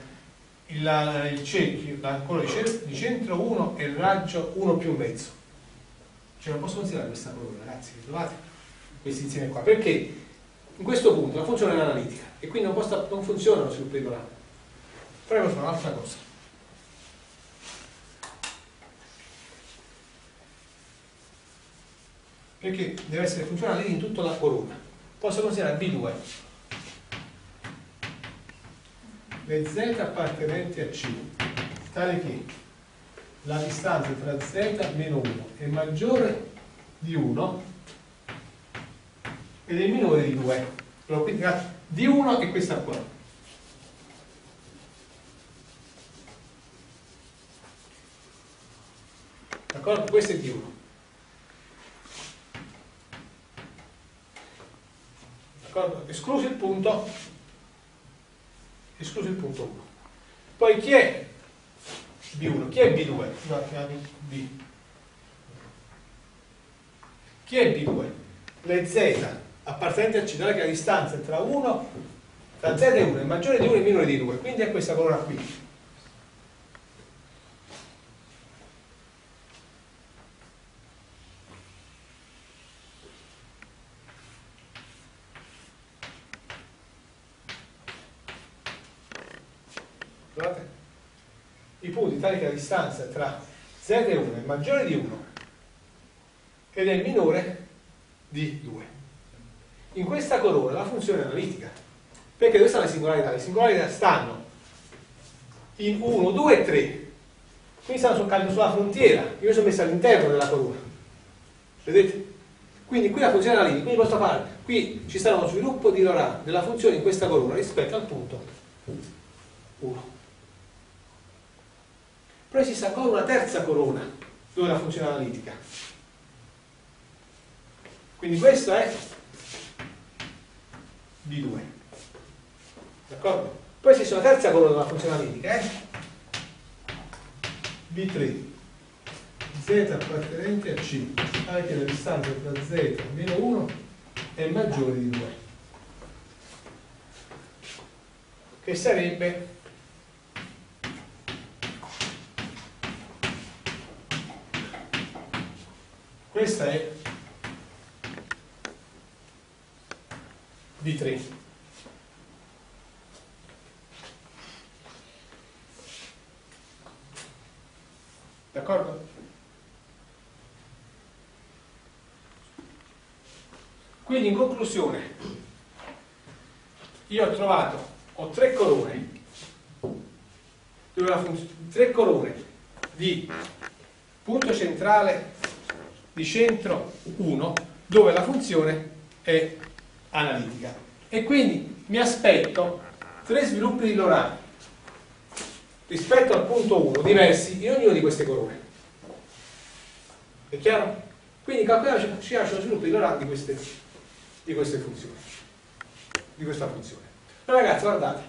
il, il cerchio, la colonna di centro 1 e il raggio 1 più mezzo. Cioè non posso considerare questa colonna, ragazzi, trovate? Questi insieme qua. Perché in questo punto la funzione è analitica e quindi non, posso- non funziona lo sviluppo io posso fare un'altra cosa. perché deve essere funzionale in tutta la corona. Posso considerare B2 le z appartenenti a C, tale che la distanza tra z meno 1 è maggiore di 1 ed è minore di 2. Allora, quindi, di 1 è questa qua. D'accordo? Questo è di 1. D'accordo? Escluso il punto, escluso il punto 1. Poi chi è B1? Chi è B2? No, chiami B. Chi è B2? Le Z appartenenti al C, dare che la distanza tra 1, tra Z e 1 è maggiore di 1 e minore di 2, quindi è questa colonna qui. Guardate, i punti tali che la distanza tra z e 1 è maggiore di 1 ed è minore di 2. In questa colonna la funzione è analitica, perché dove stanno le singolarità? Le singolarità stanno in 1, 2 e 3, quindi stanno sulla frontiera, io mi sono messo all'interno della colonna, vedete? Quindi qui la funzione è analitica, quindi posso fare, qui ci sarà uno sviluppo di Laurent della funzione in questa colonna rispetto al punto 1. Però esiste ancora una terza corona dove la funzione analitica. Quindi questo è B2. D'accordo? Poi esiste una terza colonna della funzione analitica, eh? B3 z appartenente a C anche la distanza tra z meno 1 è maggiore di 2 che sarebbe questa è B3 d'accordo? quindi in conclusione io ho trovato ho tre colonne tre colonne di punto centrale di centro 1 dove la funzione è analitica. E quindi mi aspetto tre sviluppi di Laurent rispetto al punto 1 diversi in ognuna di queste colonne. È chiaro? quindi calcoliamoci lo sviluppo di Laurent di queste, di queste funzioni di questa funzione. Ma ragazzi guardate.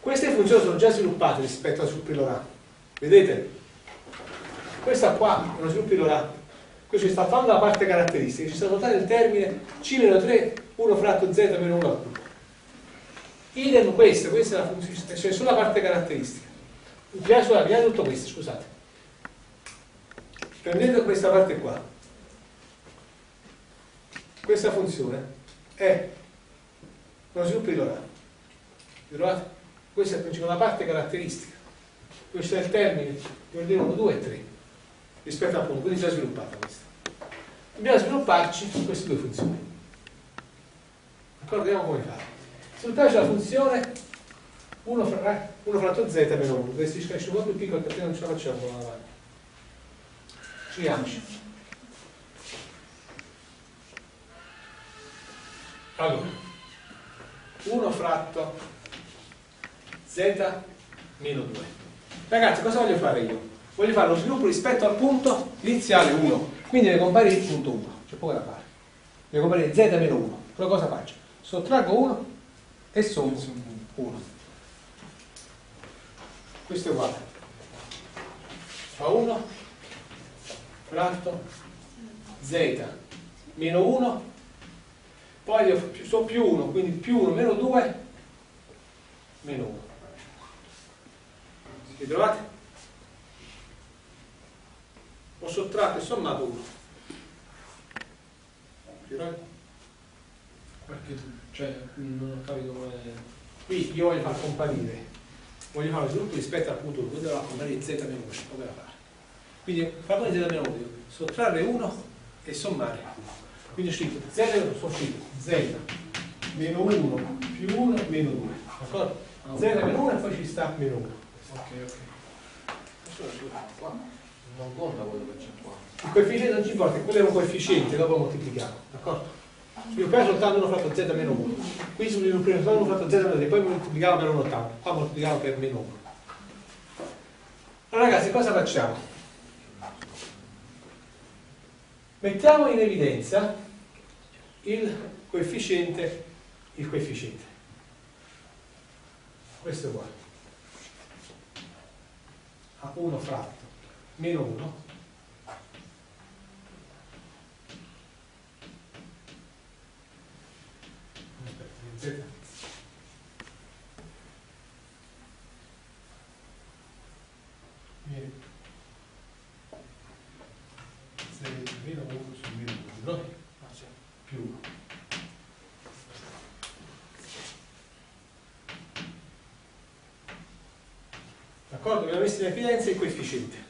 Queste funzioni sono già sviluppate rispetto al sviluppo di Laurent vedete? questa qua è uno sviluppo di Laurent qui ci sta falando la parte caratteristica ci sta notare il termine c meno 3 1 fratto z meno 1 al cubo. Idem questo questa è la funzione cioè sulla parte caratteristica. Prima, prima tutto questo scusate. Prendete questa parte qua questa funzione è uno sviluppo Laurent trovate? questa è la parte caratteristica. Questo è il termine di ordine 1, 2 e 3 rispetto al punto, quindi già sviluppata questa. Dobbiamo svilupparci su queste due funzioni. Vediamo come fare. Svilupparci la funzione 1, fra, 1 fratto z meno 1, dove si cresce un po' più piccolo perché non ce la facciamo con avanti. Scriviamoci. Allora, 1 fratto z meno 2. Ragazzi, cosa voglio fare io? Voglio fare lo sviluppo rispetto al punto iniziale 1 quindi deve comparire il punto 1 c'è poco da fare. Deve comparire z meno 1 però cosa faccio? sottraggo 1 e sommo 1 questo è uguale. Fa 1 fratto z. Meno 1 poi so più 1 quindi più 1 meno 2 meno 1 vi trovate? Ho sottratto e sommato 1 perché cioè non ho capito come qui io voglio far comparire. Voglio fare lo sviluppo rispetto al punto 1 quindi devo comparire z meno 1 come da fare? Quindi fa con z meno 1 sottrarre 1 e sommare. 1 quindi ho scritto z ho scritto z meno 1 più 1 meno 2 d'accordo? z meno 1 e poi ci sta meno 1 ok ok non conta quello che c'è qua. Il coefficiente non ci importa, quello è un coefficiente, dopo moltiplichiamo, d'accordo? Sviluppiamo soltanto 1 fratto z meno 1. Qui sviluppiamo soltanto 1 fratto z meno 3, poi moltiplichiamo per 1 ottavo, qua moltiplichiamo per meno 1. Allora ragazzi, cosa facciamo? Mettiamo in evidenza il coefficiente, il coefficiente. Questo uguale a 1 fratto meno 1 z viene meno 1 su meno 1 no? più 1 d'accordo? abbiamo messo in evidenza il coefficiente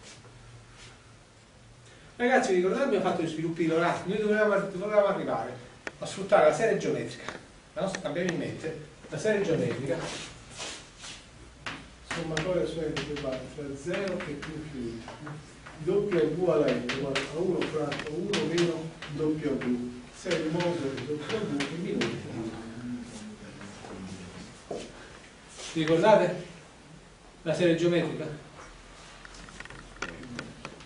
Ragazzi, vi ricordate abbiamo fatto gli sviluppi di Laurent? Noi dovevamo, dovevamo, arrivare a sfruttare la serie geometrica. La nostra, abbiamo in mente la serie geometrica sommatoria assoluta che va tra 0 e più infinito. W uguale a n uguale a 1 fratto 1 meno W. 6 modulo di W in minuti. Vi ricordate la serie geometrica?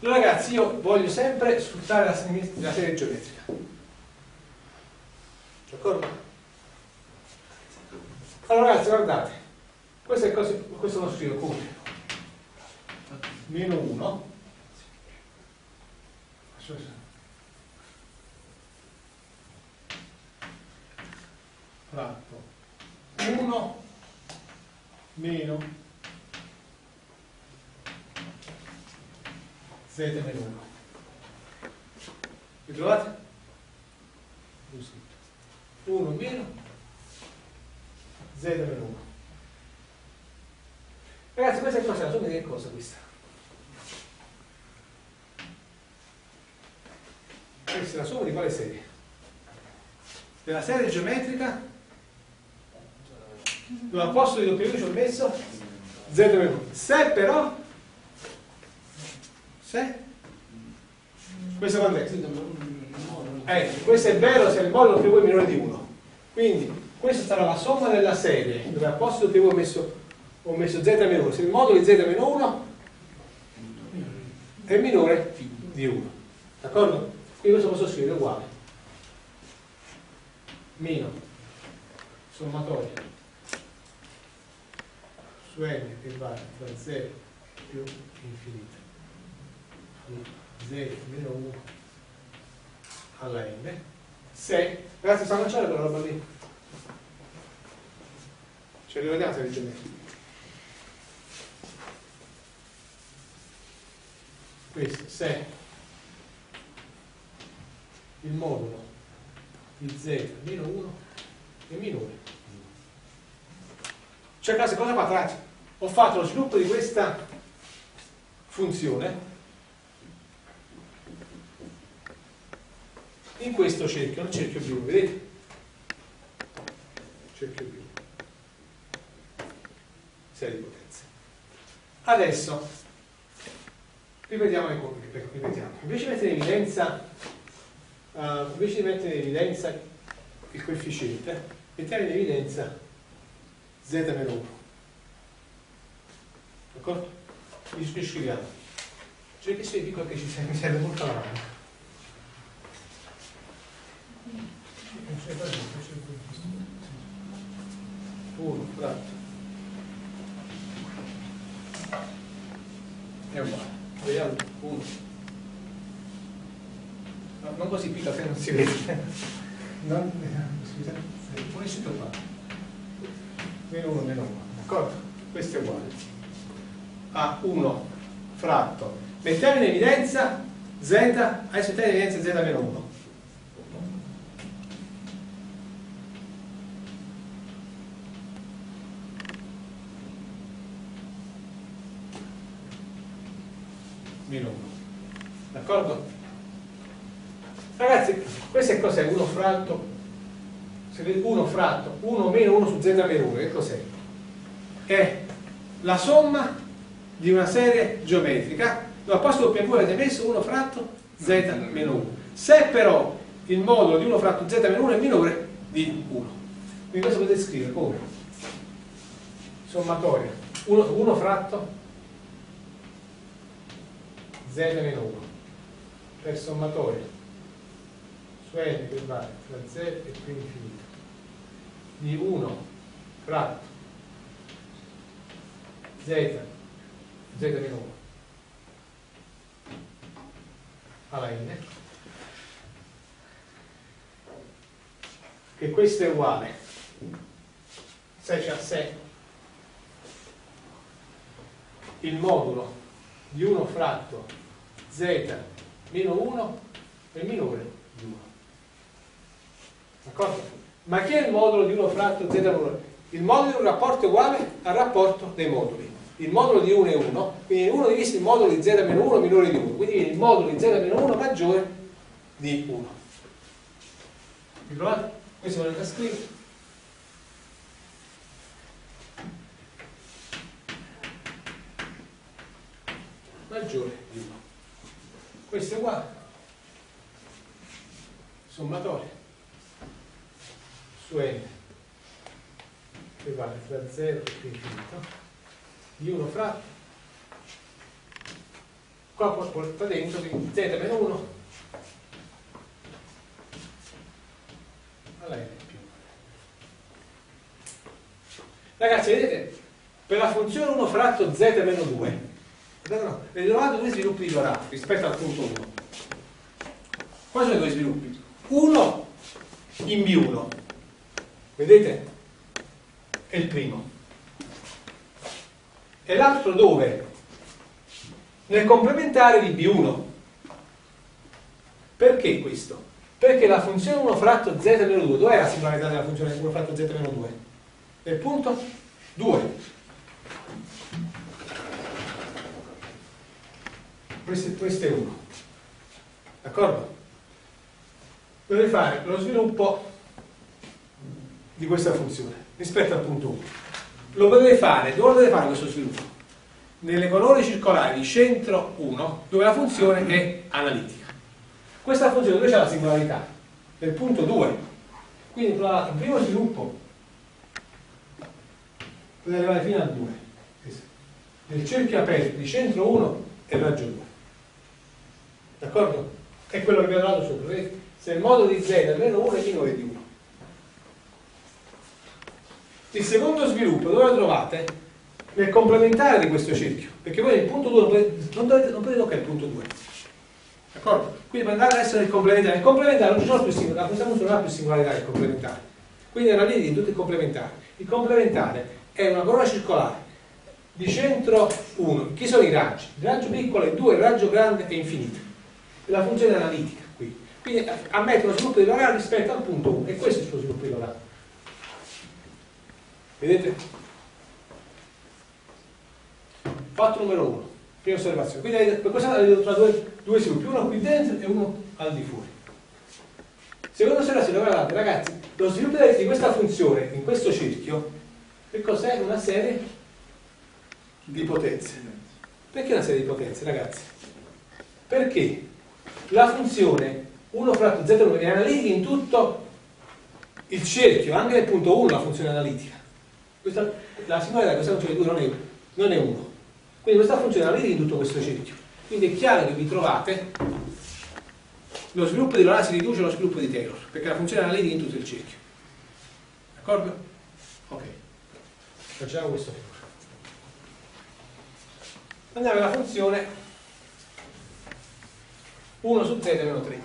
Allora ragazzi, io voglio sempre sfruttare la, la serie geometrica. D'accordo? Allora ragazzi, guardate, questo è cosa, questo lo scrivo come meno 1 fratto 1 meno z meno 1 vi trovate? 1 meno z meno. 1 ragazzi questa è la somma di che cosa questa? questa è la somma di quale serie? della serie geometrica? Dove al posto di W ci ho messo z meno 1 se però se questo quando è? Eh, questo è vero se il modulo più è minore di 1 quindi questa sarà la somma della serie dove al posto W ho messo, ho messo z meno 1 se il modulo di z meno 1 è minore di 1 d'accordo? quindi questo posso scrivere uguale. Meno sommatoria su n che va da 0 più infinito di 0 meno 1 alla n. Se ragazzi sta lanciare quella roba lì. Ci rivediamo se dice questo se. Il modulo di z meno 1 è minore. Cioè cosa fa ho fatto lo sviluppo di questa funzione in questo cerchio, nel cerchio blu, vedete? cerchio blu. Serie di potenze adesso ripetiamo le compiti ripetiamo invece di mettere in evidenza uh, invece di mettere in evidenza il coefficiente mettiamo in evidenza z meno 1 d'accordo? Gli scriviamo. Cioè che se dico che ci serve molto la mano 1 fratto è uguale vediamo 1 no, non così piccola che non si vede. Non, scusate, pure scritto qua. Meno 1 meno 1 d'accordo? questo è uguale. A 1 fratto. Mettiamo in evidenza z adesso mettiamo in evidenza z meno 1 meno 1 d'accordo? ragazzi questo è cos'è? 1 fratto? 1 fratto. 1 meno 1 su z meno 1 che cos'è? è la somma di una serie geometrica. Dove al posto W avete messo 1 fratto z meno 1 se però il modulo di 1 fratto z meno 1 è minore di 1 quindi questo potete scrivere? Come? Sommatoria. 1, 1 fratto z meno 1 per sommatoria su n che vale tra 0 e più infinito. Di 1 fratto z z meno 1 alla n che questo è uguale. Se c'è a sé il modulo di 1 fratto z meno 1 è minore di 1 d'accordo? ma che è il modulo di 1 fratto z meno 1? il modulo di un rapporto è uguale al rapporto dei moduli il modulo di 1 è 1 quindi 1 diviso il modulo di z meno 1 minore di 1 quindi il modulo di z meno 1 maggiore di 1 vi trovate? questo volete scrivere maggiore di 1 questo qua sommatore. Su n. Che vale da 0 e infinito. Di 1 fratto qua porta dentro quindi z meno 1 alla n più 1 ragazzi vedete? Per la funzione 1 fratto z meno 2 avete trovato due sviluppi di Dorati rispetto al punto 1. Quali sono i due sviluppi? Uno in B1, vedete? È il primo. E l'altro dove? Nel complementare di B1. Perché questo? Perché la funzione 1 fratto z meno 2, dov'è la singolarità della funzione 1 fratto z meno 2? Nel punto 2. Questo, questo è 1. D'accordo? Dovete fare lo sviluppo di questa funzione rispetto al punto 1. Lo potete fare, dove lo dovete fare questo sviluppo? Nelle colonne circolari di centro 1, dove la funzione è analitica. Questa funzione dove c'è la singolarità? Nel punto 2. Quindi il primo sviluppo potete arrivare fino al 2. Nel cerchio aperto di centro 1 e raggio 2. D'accordo? È quello che abbiamo trovato sopra. Se il modo di z è meno 1 è minore di 1. Il secondo sviluppo dove lo trovate? Nel complementare di questo cerchio. Perché voi nel punto 2 non potete, dovete, non potete toccare il punto 2. D'accordo? Quindi per andare adesso nel complementare. Il complementare non c'è più singolarità, questa funzione non ha più singolarità il complementare. Quindi è una linea di tutti i complementari. Il complementare è una corona circolare di centro 1. Chi sono i raggi? Il raggio piccolo è 2, il raggio grande è infinito. La funzione analitica qui. Quindi ammette uno sviluppo di Lorentz rispetto al punto 1 e questo è il suo sviluppo di Lorentz. Vedete? Fatto numero 1, prima osservazione. Quindi per questa avete trovato due, due sviluppi, uno qui dentro e uno al di fuori. Seconda osservazione, guardate ragazzi, lo sviluppo di questa funzione in questo cerchio che cos'è? Una serie di potenze. Perché una serie di potenze, ragazzi? Perché la funzione 1 fratto z è analitica in tutto il cerchio, anche nel punto 1 la funzione analitica. Questa, la singolarità di questa funzione 2 non è, non è 1. Quindi questa funzione analitica in tutto questo cerchio. Quindi è chiaro che vi trovate lo sviluppo di Lorentz si riduce allo sviluppo di Taylor, perché la funzione analitica è in tutto il cerchio. D'accordo? Ok. Facciamo questo. Andiamo alla funzione 1 su z meno 3.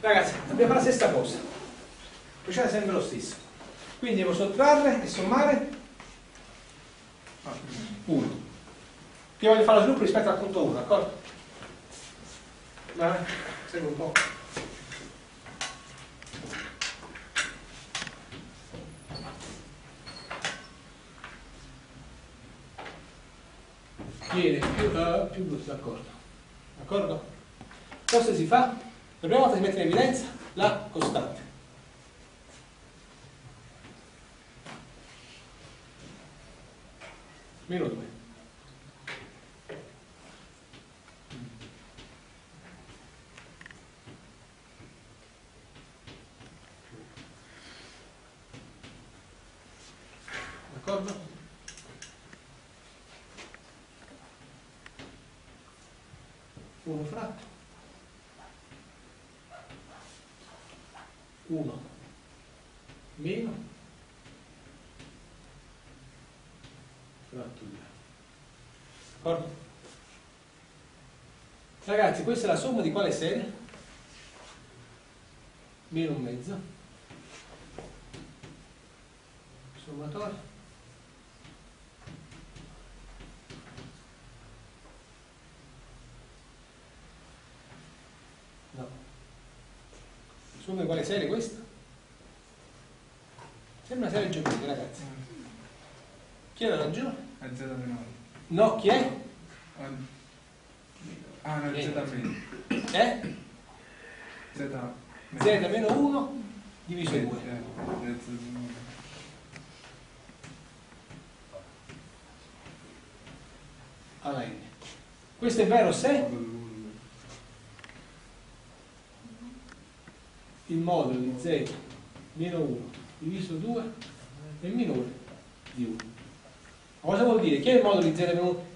Ragazzi, dobbiamo fare la stessa cosa. Procede sempre lo stesso. Quindi devo sottrarre e sommare 1. Prima di fare lo sviluppo rispetto al punto 1, d'accordo? Ma segue un po'. Viene più, uh, più brutto, d'accordo. D'accordo? Cosa si fa? La prima volta si mette in evidenza la costante. Meno 2. D'accordo? 1 fratto 1 meno fratto 2 ragazzi questa è la somma di quale serie? meno un mezzo sommatorio No. Somma quale serie questa? Sembra una serie geometrica, ragazzi. Chi ha ragione? È z meno No, chi è? Ah, no, z meno. Eh? Z meno 1 diviso 2. Eh, z meno. alla n. Questo è vero se il modulo di z meno 1 diviso 2 è minore di 1. Ma cosa vuol dire? Chi è il modulo di z meno 1?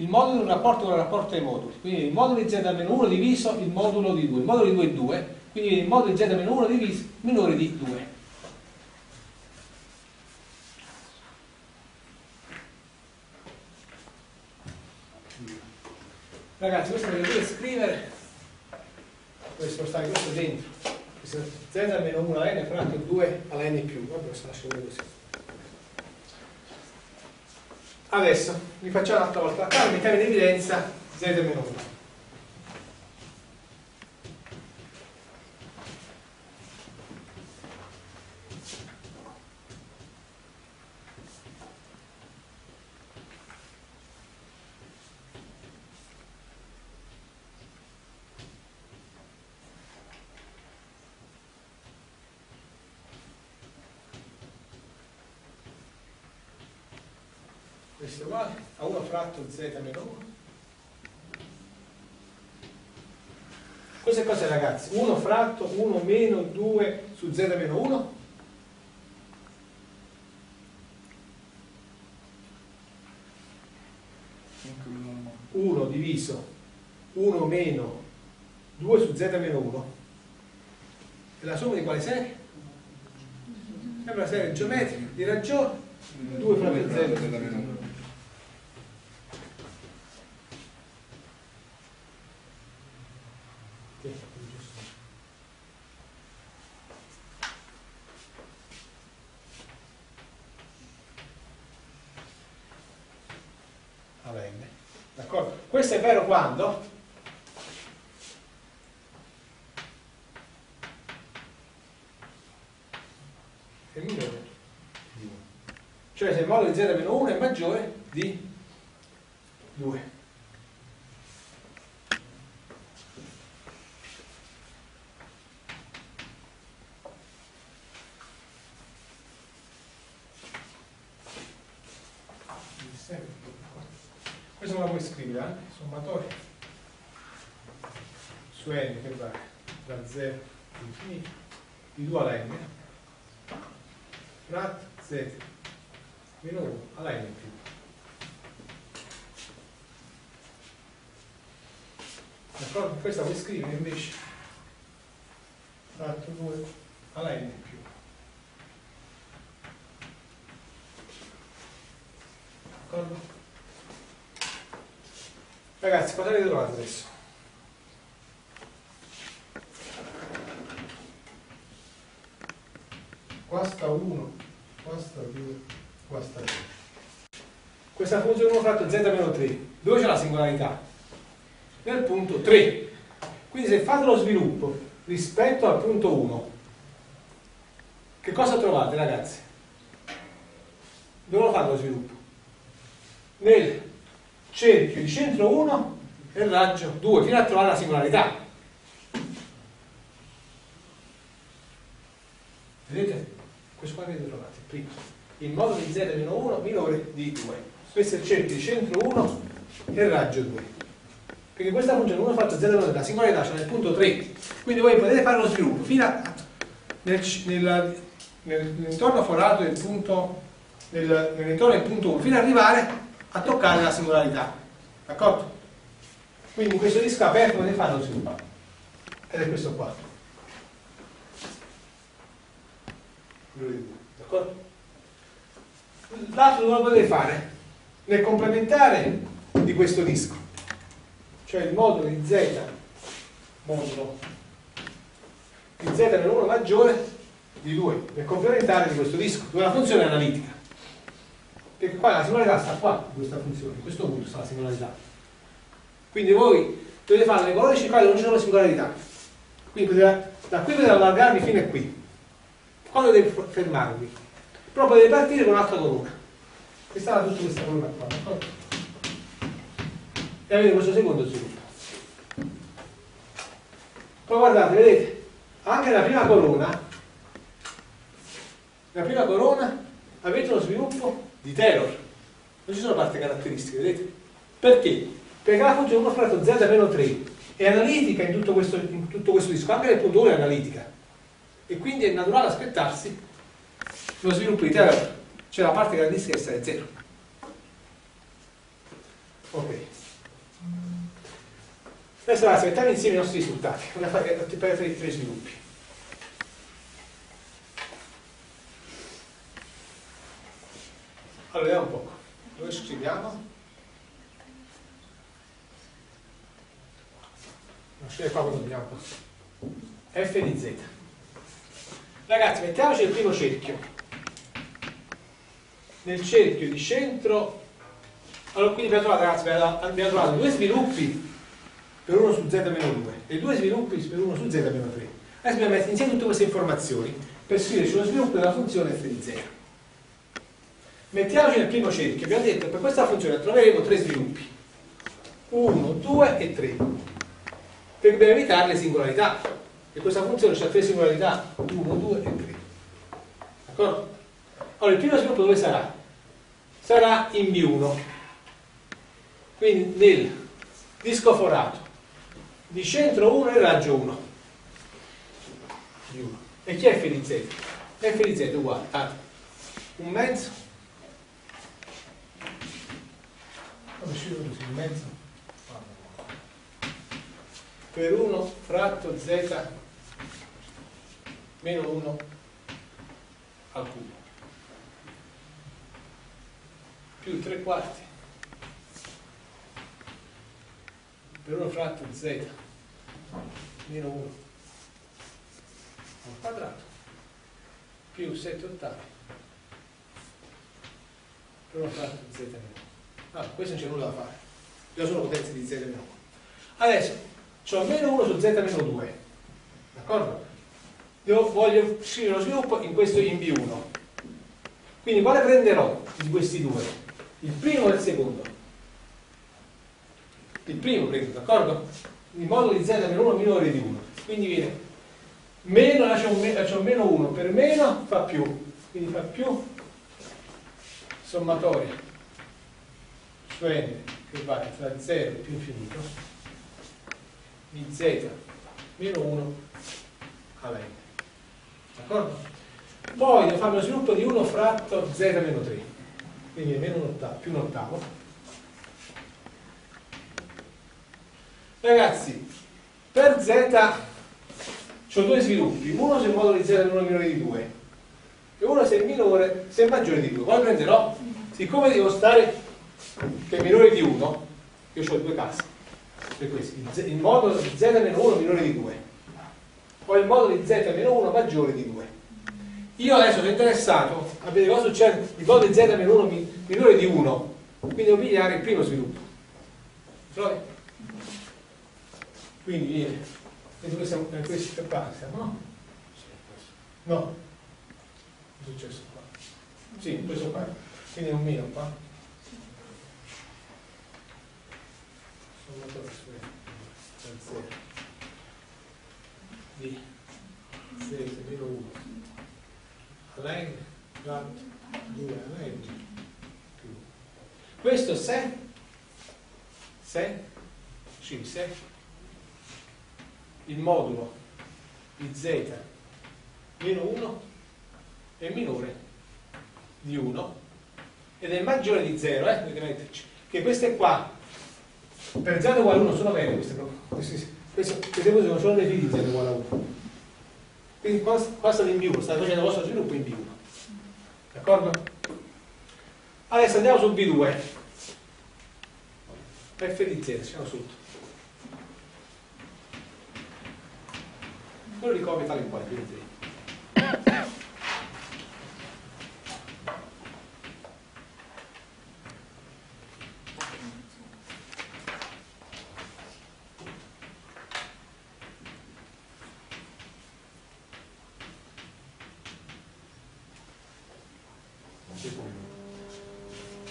il modulo è un rapporto con il rapporto ai moduli. Quindi il modulo di z-1 diviso il modulo di 2. Il modulo di 2 è 2, quindi il modulo di z-1 diviso minore di 2. Ragazzi, questo lo dovete scrivere, questo stare questo dentro, questo z-1 alla n fratto 2 alla n più, vabbè, questo lasciamo così. Adesso rifacciamo un'altra volta calma, mettiamo in evidenza z-1. Questo è uguale a 1 fratto z meno 1 questo è cosa ragazzi? 1 fratto 1 meno 2 su z meno 1 1 diviso 1 meno 2 su z meno 1 è la somma di quale serie? è una serie geometrica di ragione 2 fratto z meno 1 alla n. D'accordo? Questo è vero quando? È minore di 1. Cioè se il modulo di z meno 1 è maggiore di 2. Questo non la puoi scrivere, eh? Sommatorio su n che va da 0 all'infinito di 2 alla n frat z meno 1 alla n più. D'accordo? Questa puoi scrivere invece frat 2 alla n più. D'accordo? Ragazzi, cosa avete trovato adesso? Qua sta 1, qua sta 2, qua sta 3. Questa funzione 1 fratto z meno 3. Dove c'è la singolarità? Nel punto 3. Quindi se fate lo sviluppo rispetto al punto 1, che cosa trovate ragazzi? Dove lo fate lo sviluppo? Nel cerchio di centro 1 e raggio 2 fino a trovare la singolarità vedete? questo qua avete trovato prima il modulo di z-1 minore di 2 questo è il cerchio di centro 1 e raggio 2 perché questa funzione 1 fatto z la singolarità c'è nel punto 3 quindi voi potete fare lo sviluppo fino a nel, nel, nell'intorno forato del punto nel, nell'intorno del punto 1 fino ad arrivare a toccare la singolarità. D'accordo? Quindi in questo disco aperto potete fare lo sviluppo. Ed è questo qua. D'accordo? L'altro lo potete fare nel complementare di questo disco, cioè il modulo di z modulo di z meno 1 maggiore di 2 nel complementare di questo disco, dove la funzione è analitica perché qua la singolarità sta qua, in questa funzione, in questo punto sta la singolarità. Quindi voi dovete fare le colonne circolari non c'è una singolarità. Quindi da qui potete allargarvi fino a qui. Qua dovete fermarvi. Però potete partire con un'altra colonna. Questa è tutta questa colonna qua? E avete questo secondo sviluppo. Poi guardate, vedete, anche nella prima colonna, nella prima colonna avete uno sviluppo di Taylor. Non ci sono parti caratteristiche, vedete? Perché? Perché la funzione 1 fratto z meno 3 è analitica in tutto, questo, in tutto questo disco, anche nel punto 1 è analitica. E quindi è naturale aspettarsi lo sviluppo di Taylor, cioè la parte caratteristica è essere 0. Ok. Adesso ragazzi, mettiamo insieme i nostri risultati, una per i tre sviluppi. Allora, vediamo un po'. Dove scriviamo? Non qua quando dobbiamo. F di Z. Ragazzi, mettiamoci nel primo cerchio. Nel cerchio di centro. Allora, quindi abbiamo trovato, ragazzi, abbiamo trovato due sviluppi per 1 su z-2 e due sviluppi per 1 su z-3. Adesso dobbiamo mettere insieme tutte queste informazioni per scriverci lo sviluppo della funzione f di 0. Mettiamoci nel primo cerchio, abbiamo detto che per questa funzione troveremo tre sviluppi. 1, 2 e 3. Perché dobbiamo evitare le singolarità. E questa funzione ha tre singolarità, 1, 2 e 3. D'accordo? Allora, il primo sviluppo dove sarà? Sarà in B1. Quindi nel disco forato di centro 1 e raggio 1. E chi è f di z? f di z uguale a un mezzo un mezzo per 1 fratto z meno 1 al cubo più 3 quarti. Per 1 fratto z meno 1 al quadrato. Più 7 ottavi. Per 1 fratto z meno. 1 ah, questo non c'è nulla da fare. Già sono potenze di z meno 1 adesso ho meno 1 su z meno 2 d'accordo? voglio scrivere lo sviluppo in questo in B1 quindi quale prenderò di questi due? Il primo e il secondo. Il primo prendo, d'accordo? Il modulo di z meno 1 minore di 1 quindi viene meno, c'è un, un, meno 1 per meno fa più. Quindi fa più sommatoria. Su n che va tra 0 e più infinito di z meno 1 alla n d'accordo? poi devo fare lo sviluppo di 1 fratto z meno 3 quindi è meno un ottavo, più un ottavo Ragazzi, per z ho due sviluppi, uno se modulo di z è minore di 2 e uno se è minore, se è maggiore di 2. Quale prenderò? Siccome devo stare che è minore di 1, io ho due casi, per questi, il modulo di z meno 1 minore di 2, poi il modulo di z meno 1 maggiore di 2. Io adesso sono interessato a vedere cosa succede. Di z meno 1 minore di 1, quindi devo pigliare il primo sviluppo. Quindi viene e dove siamo in questa parte no? no. È successo qua. Sì, questo qua. Quindi è un meno qua. Sommatore da 0 di 0 meno 1 alla n fratto 2 alla n più. Questo se? Se? Sì, se. Il modulo di z meno 1 è minore di 1 ed è maggiore di 0, eh, dovete metterci, che queste qua per z uguale a 1 sono vere queste, queste, queste, queste cose sono fili di z uguale a 1 quindi qua, qua state in B1 state facendo il vostro sviluppo in B1 d'accordo? adesso andiamo su B2 f di z, siamo sotto quello di come tale quale, quindi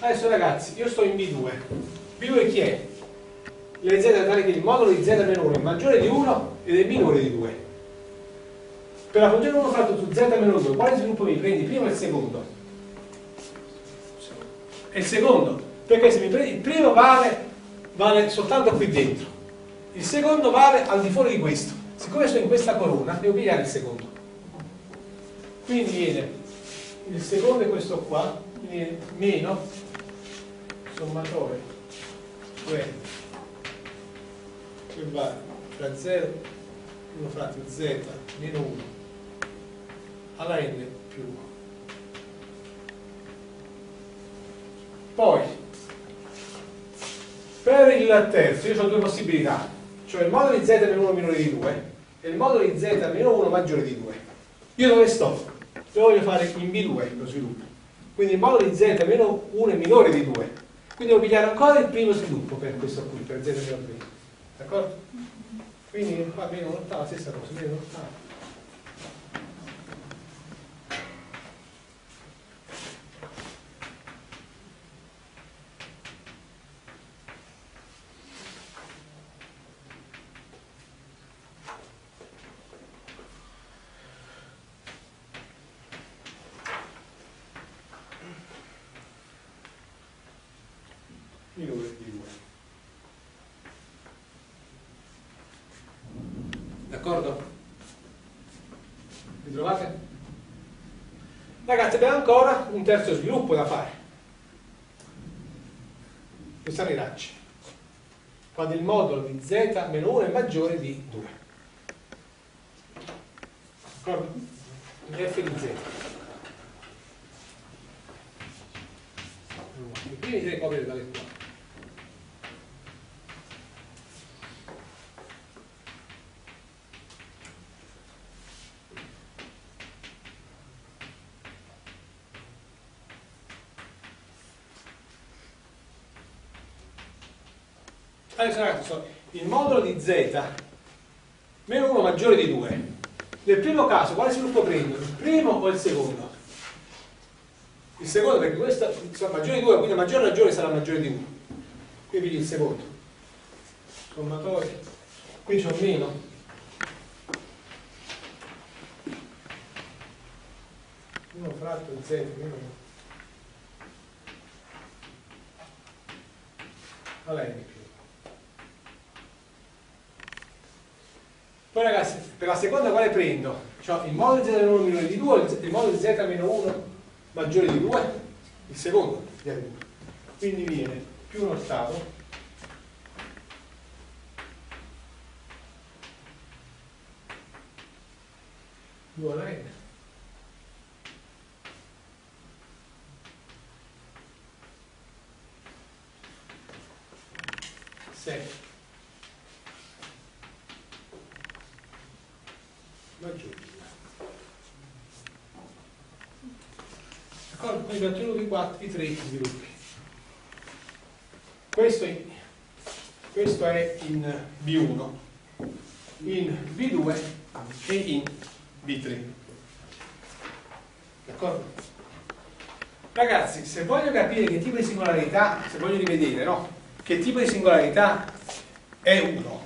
Adesso ragazzi, io sto in B2. B2 chi è? Le z tale che il modulo di z meno 1 è maggiore di 1 ed è minore di 2 per la funzione 1 fatto su z-2 quale sviluppo mi prendi? primo e il secondo? e il secondo perché se mi prendi il primo vale, vale soltanto qui dentro il secondo vale al di fuori di questo siccome sono in questa colonna devo pigliare il secondo quindi viene il secondo è questo qua quindi meno sommatore cioè che va tra 0 1 fratto z meno 1 alla n più 1 poi per il terzo io ho due possibilità. Cioè il modulo di z meno 1 minore di 2 e il modulo di z meno 1 maggiore di 2 io dove sto? lo voglio fare in B2 lo sviluppo. Quindi il modulo di z meno 1 è minore di 2 quindi devo pigliare ancora il primo sviluppo per questo qui per z meno 3 d'accordo? quindi qua meno l'ottava stessa cosa meno l'ottava minore di 2 d'accordo? vi trovate? ragazzi abbiamo ancora un terzo sviluppo da fare. Questa riraccia quando il modulo di z meno 1 è maggiore di 2 d'accordo? f di z i primi tre copie da lettura Adesso ragazzi, il modulo z meno 1 maggiore di 2. Nel primo caso, quale sviluppo prendo? Il primo o il secondo? Il secondo perché questo insomma, maggiore di 2, quindi a maggior ragione sarà maggiore di 1. Quindi il secondo. Sommatorio. Qui c'ho meno. Uno fratto z meno 1. alla n più Poi ragazzi, per la seconda quale prendo? Cioè il modo di z meno 1 minore di 2, il modo di z meno 1 maggiore di 2, il secondo di R2. Quindi viene più un ottavo due alla n. 6 maggiore di 2. D'accordo? Quindi abbiamo ottenuto i, tre sviluppi. Questo è, questo è in B1, in B2 e in B3. D'accordo? Ragazzi, se voglio capire che tipo di singolarità, se voglio rivedere, no? Che tipo di singolarità è uno,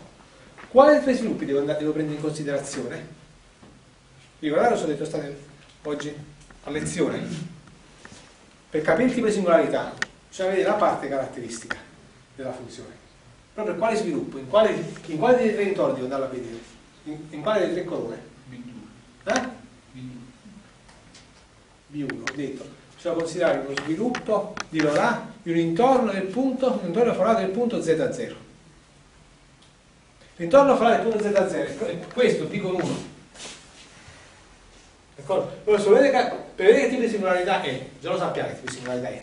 quali tre sviluppi devo, andare, devo prendere in considerazione? Ricordate cosa ho detto state oggi a lezione? Per capire il tipo di singolarità, bisogna vedere la parte caratteristica della funzione. Proprio quale sviluppo, in quale, in quale dei tre intorni devo andarla a vedere? In, in quale delle tre colonne? B2. Eh? B1, ho detto. Bisogna considerare uno sviluppo di Lorà di un intorno del punto, un intorno forato del punto Z0. L'intorno forato del punto Z0 è questo, B con 1. D'accordo? Allora, per vedere che tipo di singolarità è, già lo sappiamo che tipo di singolarità è.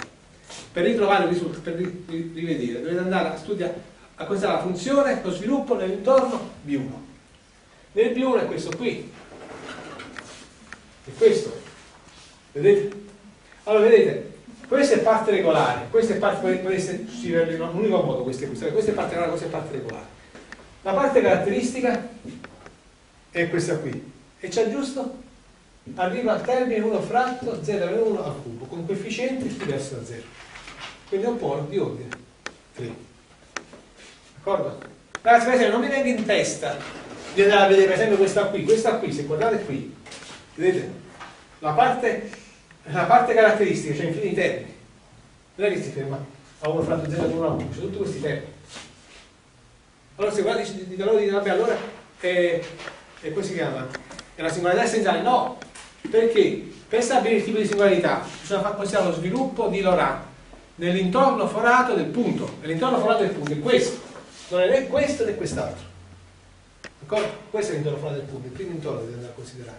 Per ritrovare il risultato, per rivedere, dovete andare a studiare, a considerare la funzione, lo sviluppo nell'intorno B1. Nel B1 è questo qui. È questo. Vedete? Allora, vedete, questa è parte regolare, questa è parte, può essere in un unico modo, questa è, questa, questa è parte regolare, questa è parte regolare. La parte caratteristica è questa qui. E c'è giusto? Arriva al termine 1 fratto z meno 1 al cubo, con coefficienti diversi da 0. Quindi è un polo di ordine 3. D'accordo? Ragazzi, per esempio, non mi venga in testa di andare a vedere per esempio questa qui, questa qui, se guardate qui, vedete? La parte la parte caratteristica, cioè infine i termini, non è che si ferma a 1 fratto 0 con 1 cubo, c'è tutti questi termini. Allora se guardi di valore di vabbè allora è, è come si chiama? È la singolarità essenziale? No, perché per stabilire il tipo di singolarità bisogna far considerare lo sviluppo di Laurent nell'intorno forato del punto. Nell'intorno forato del punto è questo. Non è né questo né quest'altro. D'accordo? Questo è l'intorno forato del punto, il primo intorno deve andare a considerare.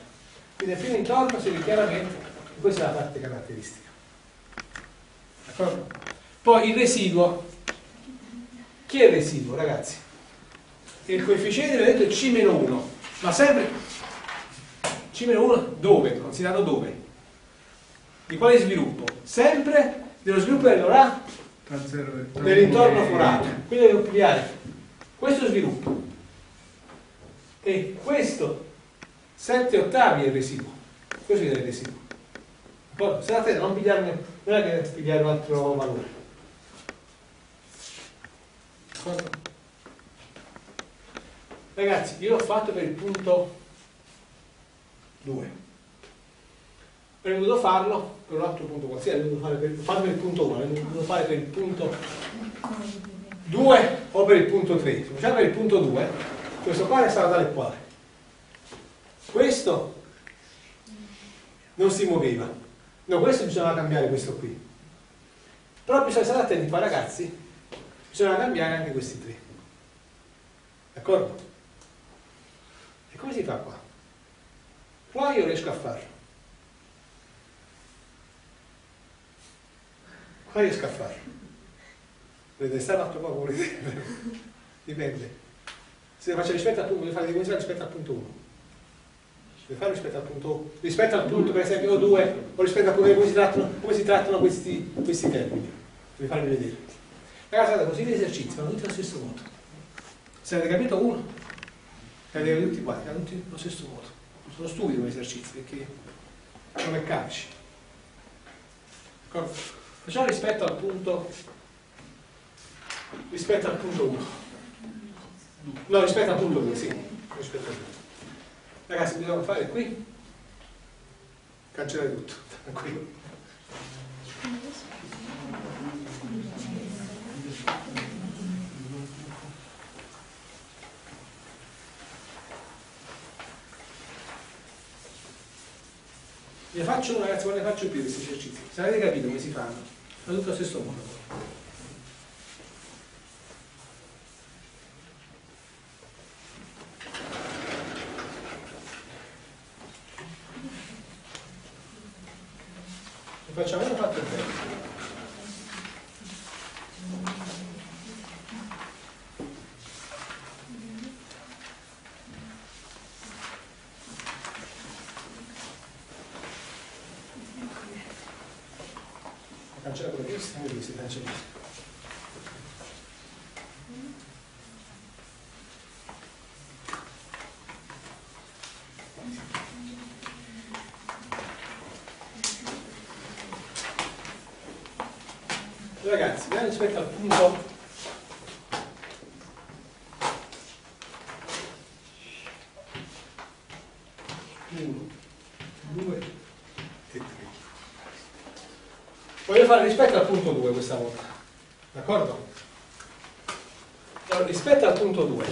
Quindi nel primo intorno si vede chiaramente questa è la parte caratteristica. D'accordo? Poi il residuo. Chi è il residuo, ragazzi? Il coefficiente l'ho detto è C-1, ma sempre C-1 dove? Considerato dove? Di quale sviluppo? Sempre dello sviluppo dell'ora Tra 0 dell'intorno forato. Quindi devo pigliare questo sviluppo e questo 7 ottavi è il residuo. Questo è il residuo. D'accordo? State attenti a non pigliarne, non è che pigliare un altro valore. Ragazzi, io l'ho fatto per il punto 2. Avrei dovuto farlo per un altro punto qualsiasi, avrei dovuto fare per, farlo per il punto 1, avrei dovuto fare per il punto 2 o per il punto 3. Se facciamo per il punto 2, questo qua sarà tale quale. Questo non si muoveva. No, questo bisognava cambiare questo qui. Però bisogna stare attenti qua ragazzi, bisogna cambiare anche questi tre. D'accordo? E come si fa qua? Qua io riesco a farlo. Qua riesco a farlo. Vedete, sta un altro po' volete. Dipende. Se faccio rispetto al punto, devo fare di conseguenza rispetto al punto 1. Devo fare rispetto al punto, rispetto al punto per esempio O2 o rispetto a come si trattano, come si trattano questi, questi termini. Devo farvi vedere. Ragazzi, guardate, così gli esercizi vanno tutti allo stesso modo. Se avete capito uno, avete capito tutti quanti, vanno tutti allo stesso modo. Sono stupidi come esercizi perché come calci. D'accordo? Facciamo rispetto al punto rispetto al punto 1. No, rispetto al punto 2, sì. Rispetto al 2. Ragazzi, dobbiamo fare qui. Cancellare tutto. Tranquillo. Ne faccio uno, ragazzi, ma ne faccio più questi esercizi. Se avete capito come si fanno, fa tutto allo stesso modo. Ne facciamo uno fatto bene. Cancella quello che stiamo lì, si cancella. Ragazzi, vediamo rispetto al punto uno, due e tre. Voglio fare rispetto al punto 2 questa volta, d'accordo? Allora, rispetto al punto 2,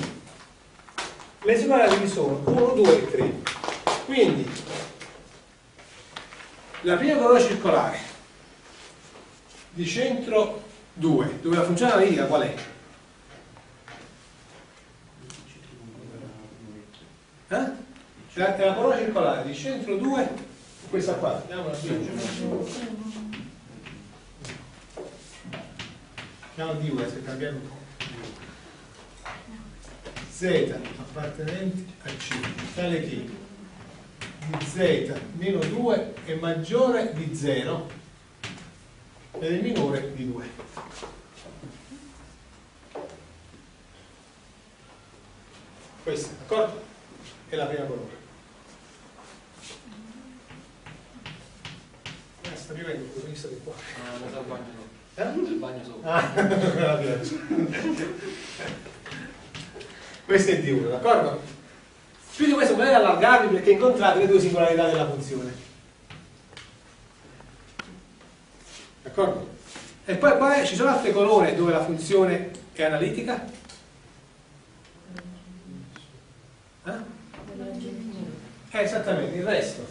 le esuberati sono 1, 2 e 3. Quindi, la prima colonna circolare di centro 2, dove la funzione analitica qual è? Eh? La, la colonna circolare di centro 2, questa qua, andiamola qui. Chiamo di U, un po'. Z appartenenti a C, tale che di Z meno 2 è maggiore di 0 ed è minore di 2. Questa, d'accordo? È la prima colonna. Eh, sta vivendo così, state qua. No, non sa il bagno sopra. Eh? Il bagno sopra. Ah, questo è di 1, d'accordo? Più di questo potete allargarvi perché incontrate le due singolarità della funzione. D'accordo? E poi, poi ci sono altre colonne dove la funzione è analitica? Eh? Eh, esattamente, il resto.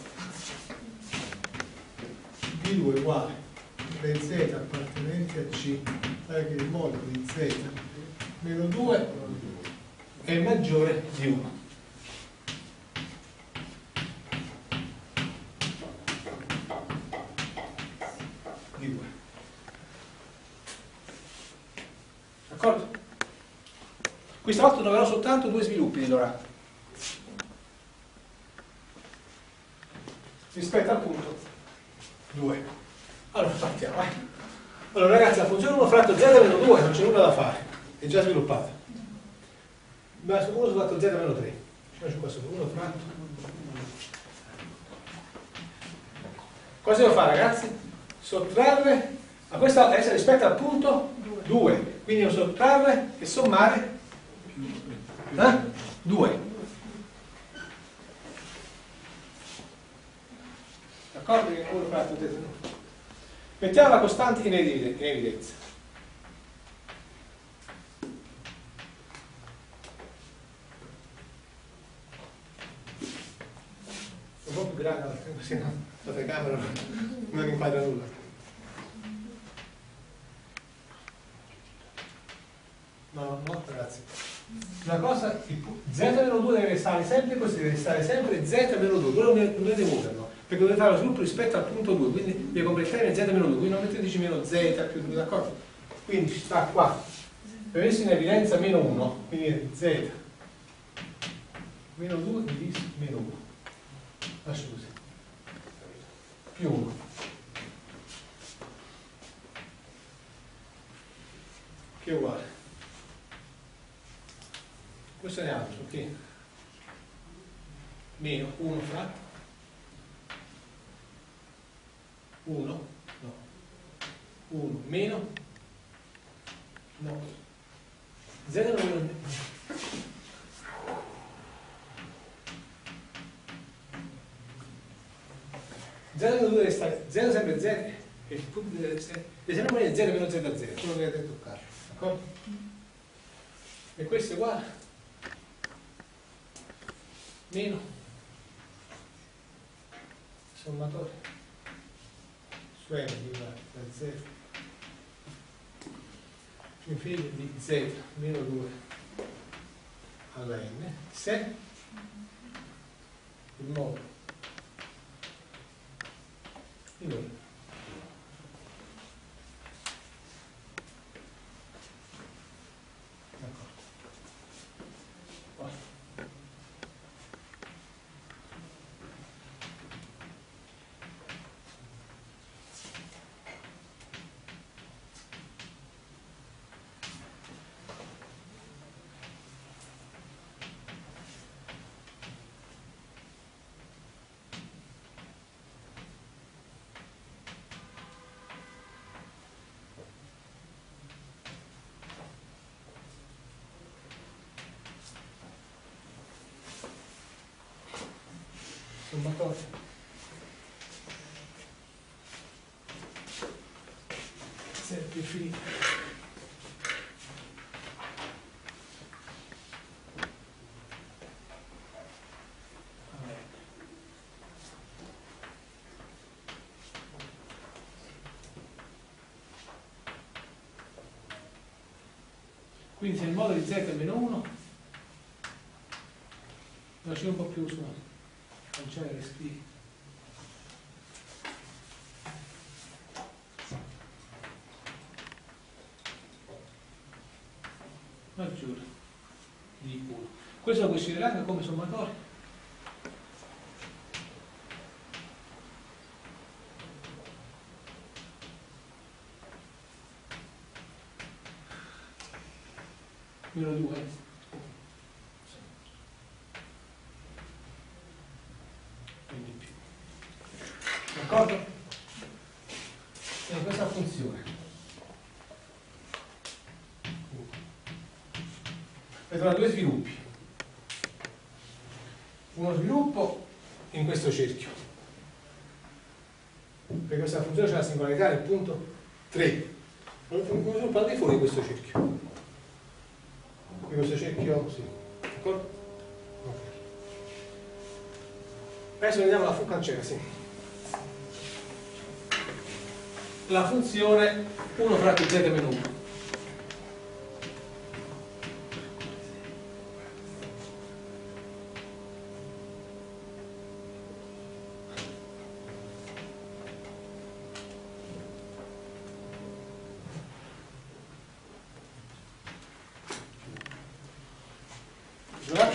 B2 uguale le z appartenenti a C, sai che il modulo di z meno 2 è maggiore di 1. Di 2. D'accordo? Questa volta troverò soltanto due sviluppi di Dorato. Rispetto al punto 2. Allora partiamo, eh. Allora ragazzi, la funzione 1 fratto z meno 2 non c'è nulla da fare, è già sviluppata. Ma 1 fratto z meno 3. Ci faccio qua sopra, 1 fratto. Cosa devo fare ragazzi? Sottrarre, a questa volta rispetto al punto 2. Quindi devo sottrarre e sommare 2. D'accordo? Che uno fratto z meno 2. Mettiamo la costante in evide- in evidenza. Un po' più grande, così no, la telecamera non inquadra nulla. No, no, ragazzi. Una cosa, il pu- z-2 deve stare sempre così, deve stare sempre z-2, quello non dovete muoverlo, perché dovete fare lo sviluppo rispetto al punto 2, quindi deve completare z-2, quindi non metteteci meno z più 2, d'accordo? Quindi ci sta qua, per messo in evidenza meno 1, quindi z meno 2 diviso meno 1, lascio così, più 1. Che è uguale. Questo è altro, ok? Meno 1 fratto 1, no, 1 meno, no, 0 meno, zero meno 2 deve stare, 0 sempre 0, e il punto deve essere, deve sempre rimanere 0 meno z a 0, quello che dovete toccare, d'accordo? E questo è uguale, meno, sommatorio da 0 più infinito di z meno 2 alla n. Se il modo. Di noi d'accordo Poi. Sommatorio semplifica Vabbè. quindi se il modo di z è meno 1 lascio un po' più su scrivi maggiore di 1 questo lo considerate come sommatorio. Meno 2 quindi più d'accordo? quindi questa funzione vedrà due sviluppi. Uno sviluppo in questo cerchio. Per questa funzione c'è la singolarità del punto 3 uno sviluppo al di fuori di questo cerchio? Di questo cerchio? Sì. D'accordo? adesso vediamo la fu cancella sì. La funzione 1 fratto z meno 1. Allora,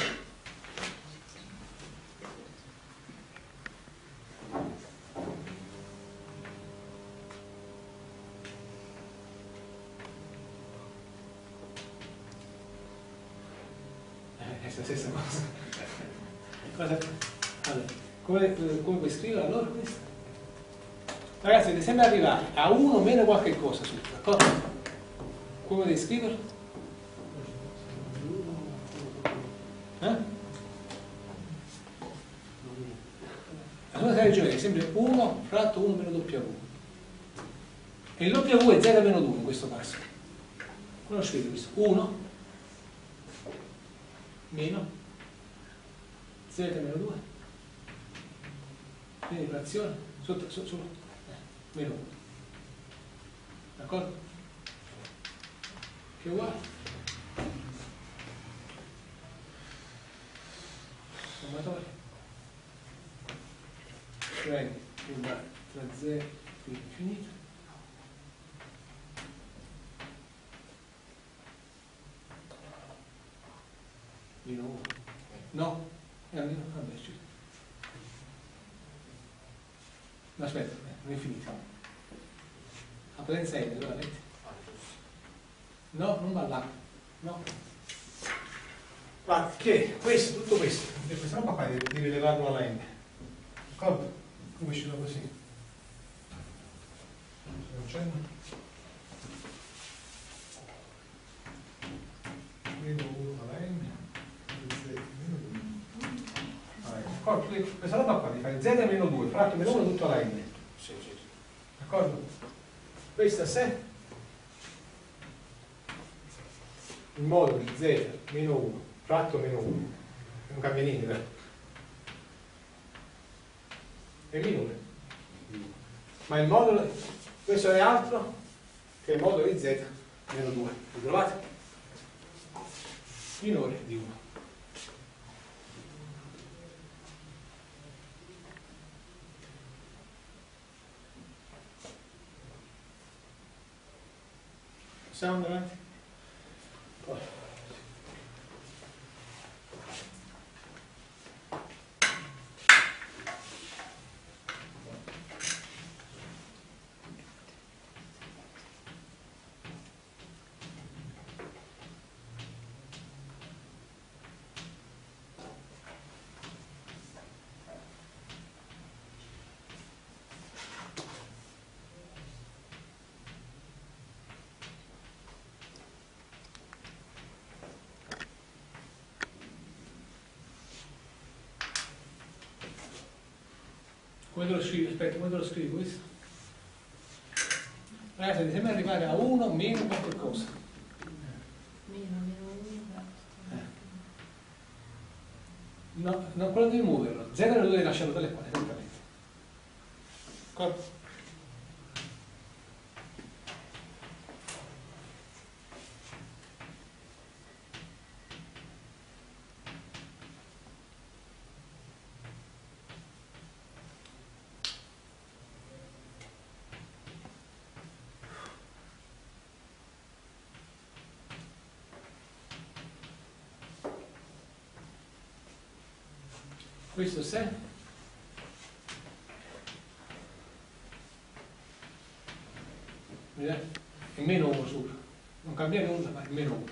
Eh, è la stessa cosa. cosa allora, come, come puoi scrivere allora questo? Ragazzi, deve sempre arrivare a 1 meno qualche cosa su, d'accordo? Come devi scriverlo? Eh? Seconda ragione è sempre 1 fratto 1 meno W. E il W è 0 meno 2 in questo caso. Come scrivo questo? 1 meno z meno 2 quindi frazione sotto, sotto, sotto eh, meno 1 d'accordo? che è uguale sommatorio cioè uguale tra 0 e infinito meno 1 no è a meno vabbè sì. No aspetta eh, non è finito a potenza n dove la metti? no non va là. No. Guarda che? Questo tutto questo. Questa roba qua devi levarlo alla n. D'accordo? come è uscito così non c'è meno 1 alla n D'accordo? Quindi Questa roba qua di fare z meno 2, fratto meno 1 tutto alla n. D'accordo? Questa se il modo di z meno 1, fratto meno 1, non cambia niente, vero? È minore. Ma il modulo, questo è altro che il modulo di z meno 2. Lo trovate? Minore di 1. Possiamo andare avanti? Come te lo scrivi? Aspetta, come te lo scrivi questo? Ragazzi, deve sempre arrivare a 1 meno qualche cosa. Meno, meno 1, No, no, quello devi muoverlo. 0 lo devi lasciarlo tale quale, esattamente. D'accordo? Questo se Vedete? È meno 1 sopra. Non cambia nulla, ma è meno 1.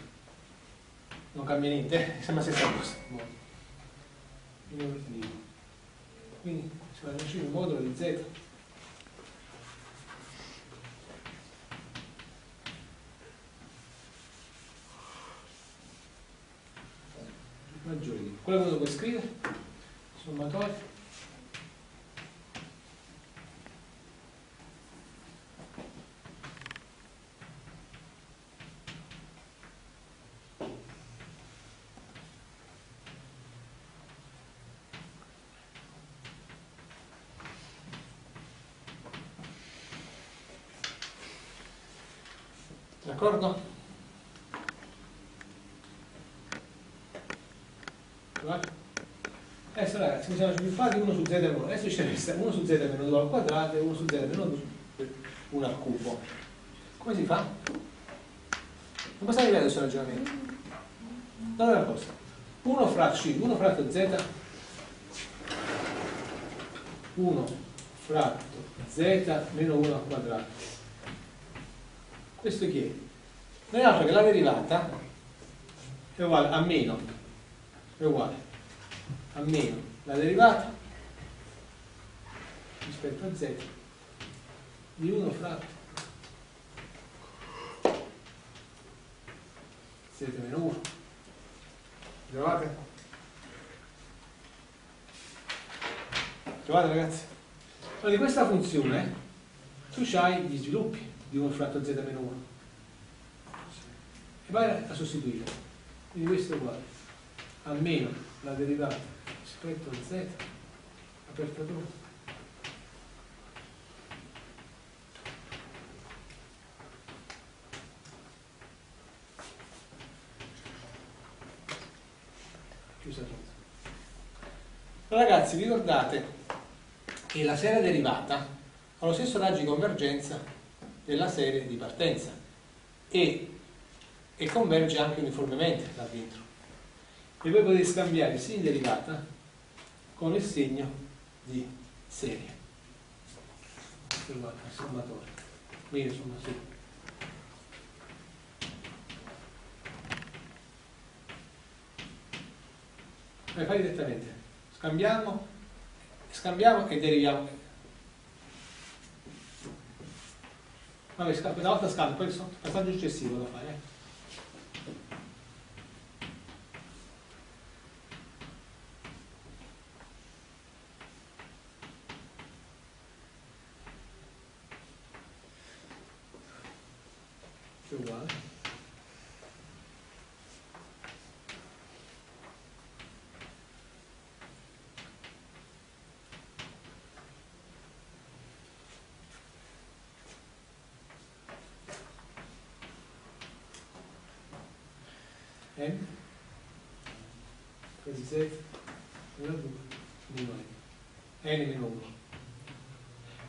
Non cambia niente, eh? sembra la stessa cosa. Minore di 1. Quindi si va a uscire un modulo di z. Maggiore di. Quello che puoi scrivere? D'accordo? Adesso ragazzi, mi siamo sviluppati 1 su z meno 1. Adesso ci resta 1 su z meno 2 al quadrato e 1 su z meno 2 1 al cubo. Come si fa? Non passate via questo ragionamento. Dove la cosa? 1 fratto c, 1 fratto z 1 fratto z meno 1 al quadrato. Questo chi è? Non è altro che la derivata è uguale a meno, è uguale a meno la derivata rispetto a z di 1 fratto z meno 1. Trovate? Trovate ragazzi? Allora, di questa funzione tu hai gli sviluppi di 1 fratto z meno 1 e vai a sostituire. Quindi questo è uguale a meno la derivata rispetto a z apertatura chiusa tutto. Ragazzi, ricordate che la serie derivata ha lo stesso raggio di convergenza della serie di partenza e, e converge anche uniformemente da dentro. E voi potete scambiare il segno di derivata con il segno di serie. Uguale al sommatore. Quindi insomma sì. Vai, fai direttamente. Scambiamo, scambiamo e deriviamo. Vabbè, una volta scambio, poi il passaggio successivo da fare. Eh. È uguale. n quasi z meno 2 meno n n meno 1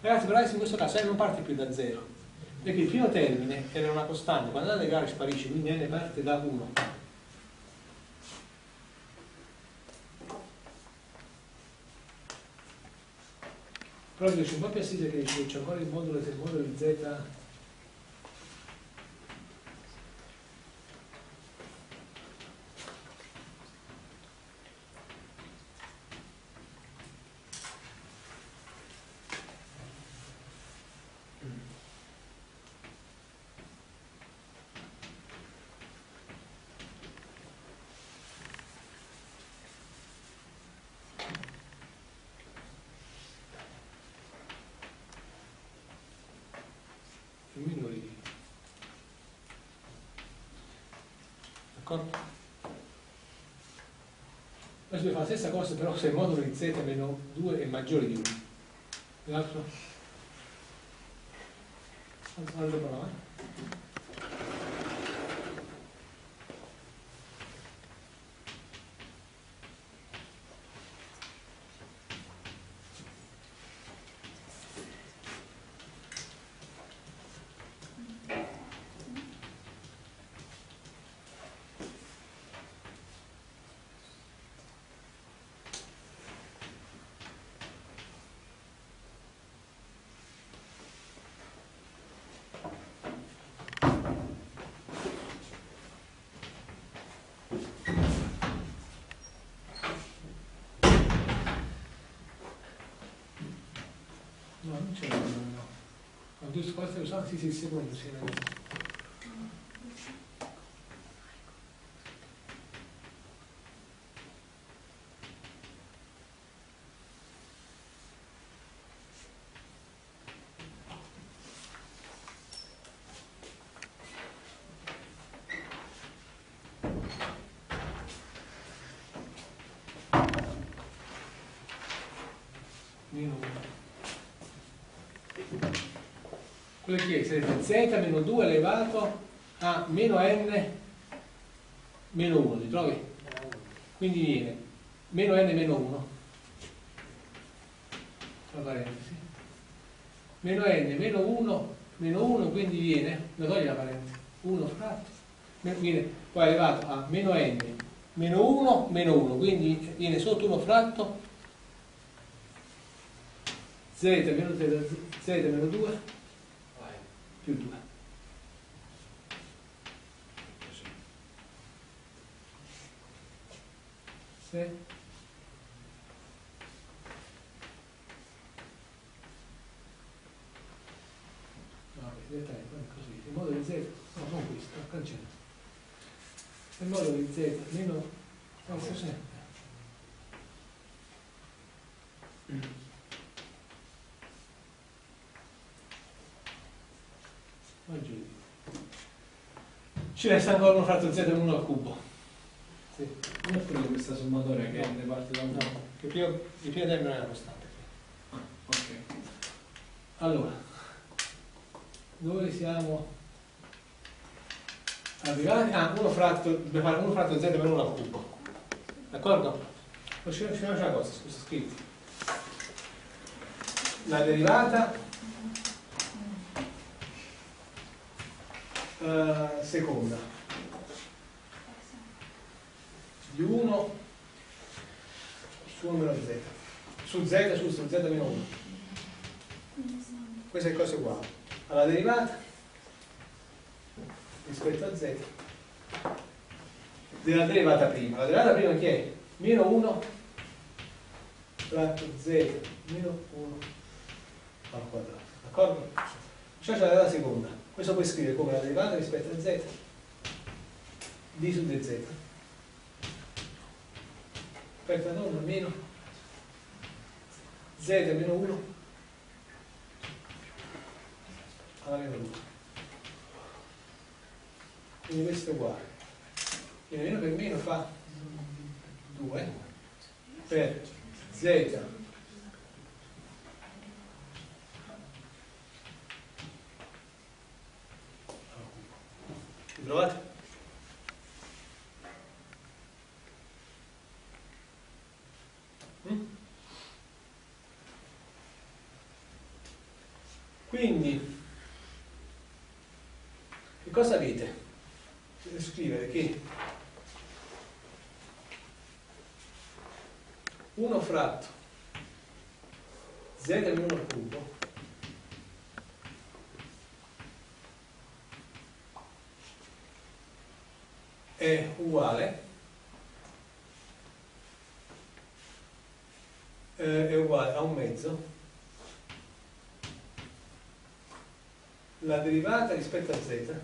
ragazzi però in questo caso n non parte più da 0 perché il primo termine era una costante. Quando andate a legare sparisce quindi n parte da 1 però c'è un po' più assise che dice c'è ancora il modulo, il modulo di z i minori d'accordo? adesso fare la stessa cosa però se il modulo di z meno 2 è maggiore di 1 l'altro? altra parola eh? No, non c'è no, no. No, giusto, questo lo so, sì, sì, il secondo, sì, no. Meno uno. Quello che è? Sarebbe z meno 2 elevato a meno n meno 1, ti trovi? Quindi viene meno n meno 1, tra parentesi, meno n meno 1, meno 1, quindi viene, lo togli la parentesi, 1 fratto, viene poi arrivato a meno n meno 1, meno 1, quindi viene sotto 1 fratto z meno z, meno 2 Vai. Più 2. Se No, è così. Il modulo di z, no, non questo, cancello. Il modulo di z meno... No, cos'è? Oggi ci resta ancora uno fratto z e uno al cubo. Sì. Non è di questa sommatoria che ne parte da un No, che prima, il primo termine è una costante. Ah, ok. Allora, dove siamo arrivati? Ah, uno fratto, dobbiamo fare uno fratto z meno 1 al cubo. D'accordo? Poi ci facciamo una cosa, scusa, scritti. La derivata eh, seconda. Di 1 su 1 meno z. Su z su, z meno 1 questa è cosa uguale alla derivata rispetto a z della derivata prima. La derivata prima che è? meno 1 fratto z meno 1 al quadrato. D'accordo? c'è la derivata seconda questo puoi scrivere come la derivata rispetto a z d su dz aperta donna meno. Z meno 1 alla meno 2 quindi questo è uguale. Quindi meno per meno fa 2 per z Mi trovate? Mm? Quindi, che cosa avete? Dovete scrivere che 1 fratto z meno 1 al cubo è uguale eh, è uguale a un mezzo la derivata rispetto a z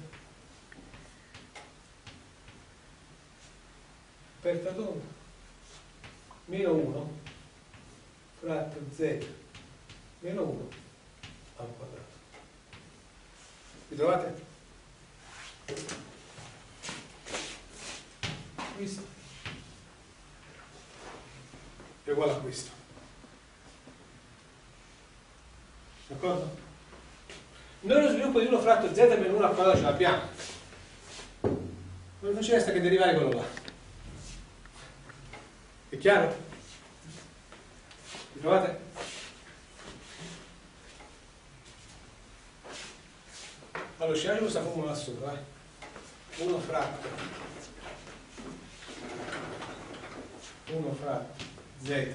aperta tonda meno 1 fratto z meno 1 al quadrato vi trovate? Questo è uguale a questo d'accordo? noi lo sviluppo di 1 fratto z meno 1 al quadrato ce l'abbiamo non ci resta che derivare quello là è chiaro? vi trovate? allora scegliamo questa formula sopra eh? 1 fratto 1 fratto z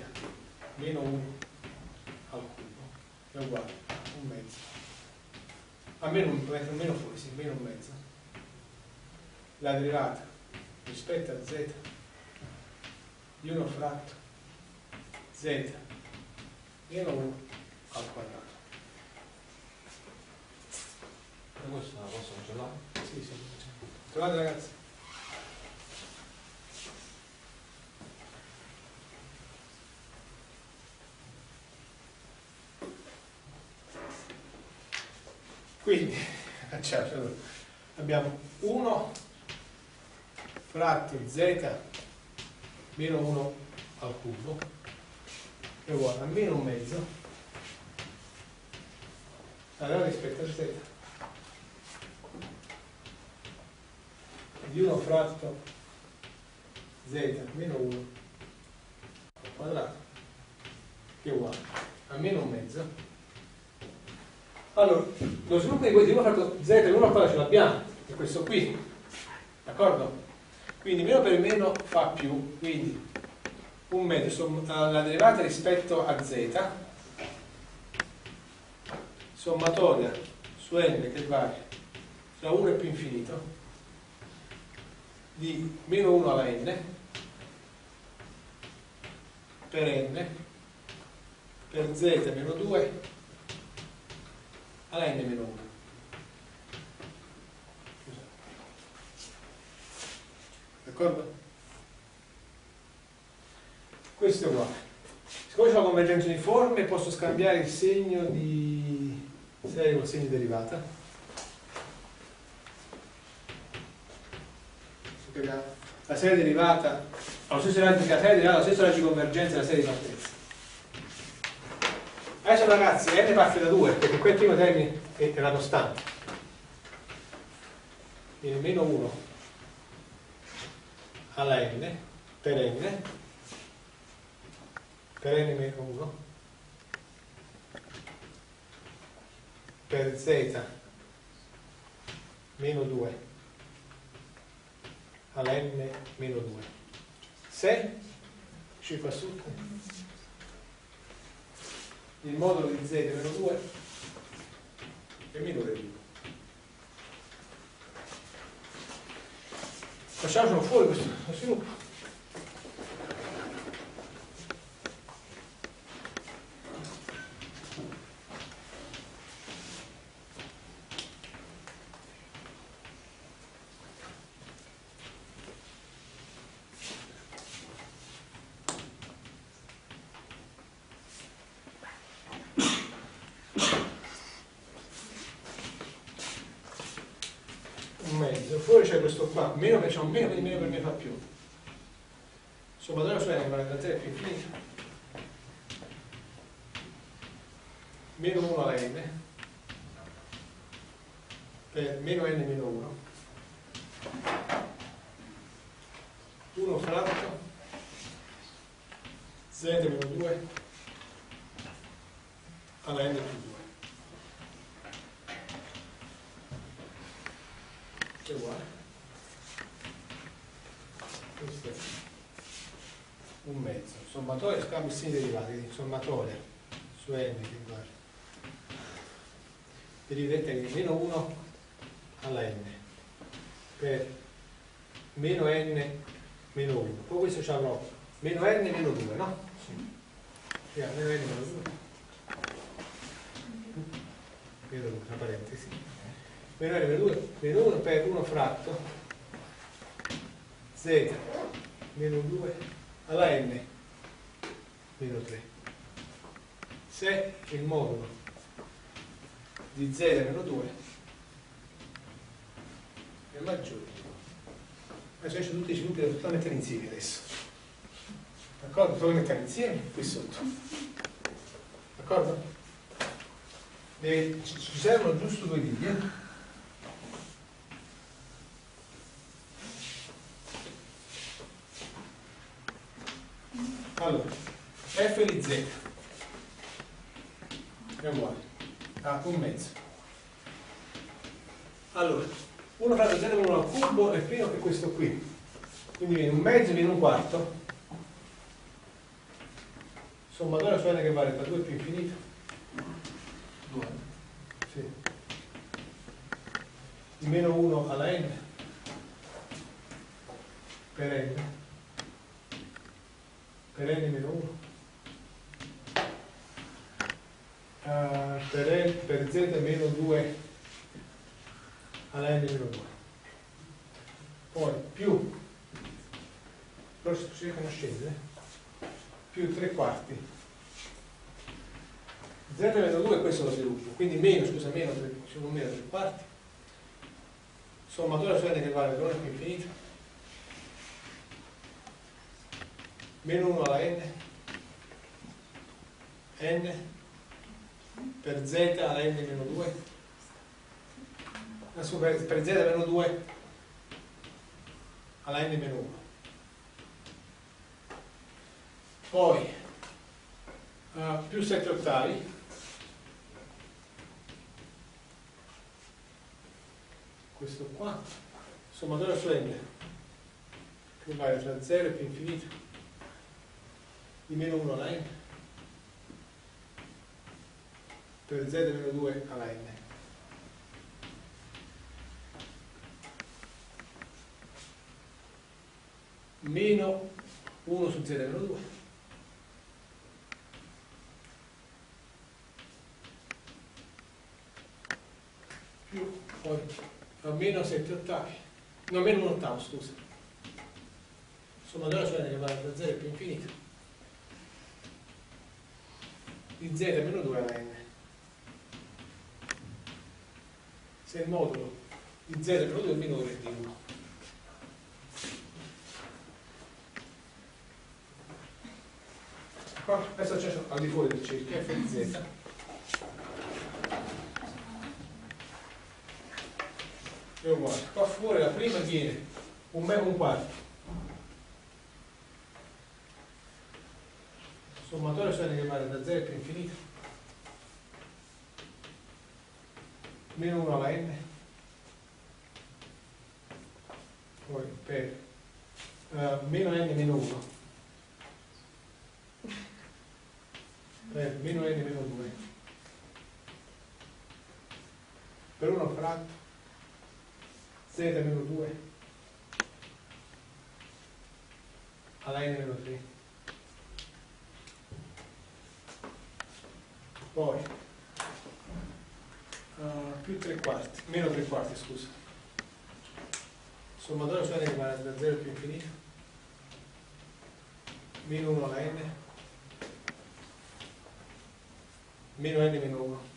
meno 1 al cubo è uguale a un mezzo a meno un mezzo, meno fuori, sì, meno un mezzo la derivata rispetto a z di 1 fratto z meno 1 al quadrato E questa la posso cancellare? sì, sì. trovate ragazzi? Quindi allora, abbiamo 1 fratto z meno 1 al cubo è uguale a meno un mezzo allora rispetto a z di 1 fratto z meno 1 al quadrato che è uguale a meno un mezzo allora lo sviluppo di questo 1 fratto z meno 1 al quadrato ce l'abbiamo è questo qui d'accordo? quindi meno per meno fa più quindi un mezzo la derivata rispetto a z sommatoria su n che vale tra 1 e più infinito di meno 1 alla n per n per z meno 2 alla n meno 1 d'accordo? questo è uguale. Siccome c'è la convergenza uniforme posso scambiare il segno di serie col segno di derivata. La serie derivata allo stesso raggio che la serie derivata allo stesso raggio di convergenza della serie di partenza adesso ragazzi n parte da 2 perché qui il primo termine è la costante quindi meno 1 alla n per n per n meno 1 per z meno 2 alla n meno 2 se? Ci fa su il modulo di z meno 2 è minore di 1 facciamocelo fuori questo sviluppo un mezzo, fuori c'è questo qua, meno c'è un meno, quindi meno per me fa più. Sommatorio su n vale da 3 più infinito. Meno 1 alla n per meno n meno 1. 1 fratto z meno 2 alla n più 2. Che è uguale. Questo è un mezzo. Sommatoria, scambio i segni derivati, quindi sommatoria su n che uguale. Derivate di meno 1 alla n per meno n meno 1. Poi questo ci avrò meno n meno 2, no? Sì. meno n meno 2. Meno 2, tra parentesi meno n meno 2 meno 1 per 1 fratto z meno 2 alla n. Meno 3 se il modulo di z meno 2 è maggiore. Adesso esce tutti i sviluppi da tutta mettere insieme adesso. D'accordo? Solo mettere insieme qui sotto. D'accordo? Ci servono giusto due righe Allora, f di z è uguale a un mezzo. Allora, 1 fratto z per 1 al cubo è pieno che questo qui. Quindi viene un mezzo, viene un quarto. Sommatoria su n che vale da 2 più infinito. 2. Sì. Di meno 1 alla n per n per n meno 1 Ah, per, n, per z meno 2 alla n meno 2 poi più però si scendere più 3 quarti. Z meno 2 questo è lo sviluppo. Quindi meno scusa meno 3, c'è un meno 3 quarti. Sommatoria su n che vale per 1 più infinito meno 1 alla n. N per z alla n meno 2 adesso per, per z meno 2 alla n meno 1 poi eh, più 7 ottavi. Questo qua sommatore solenne. Che vale tra 0 e più infinito di meno 1 alla n. Per z meno 2 alla n. Meno 1 su z meno 2 più poi meno 7 ottavi. No meno 1 ottavo scusa. Sommatore solenne che vale da 0 e più infinito di z meno 2 alla n. Se il modulo di z meno 2 è minore di 1 Qua, adesso c'è al di fuori del cerchio f di z. È uguale. Qua fuori la prima viene un meno un quarto sommatore che vale da 0 più infinito. Meno 1 alla n. Poi per eh, meno n meno 1 per meno n meno 2 per 1 fratto. Z meno 2 alla n meno 3 poi uh, più 3 quarti meno 3 quarti scusa. Sommatore solenne che vale da 0 più infinito. Meno 1 alla n. Meno n meno 1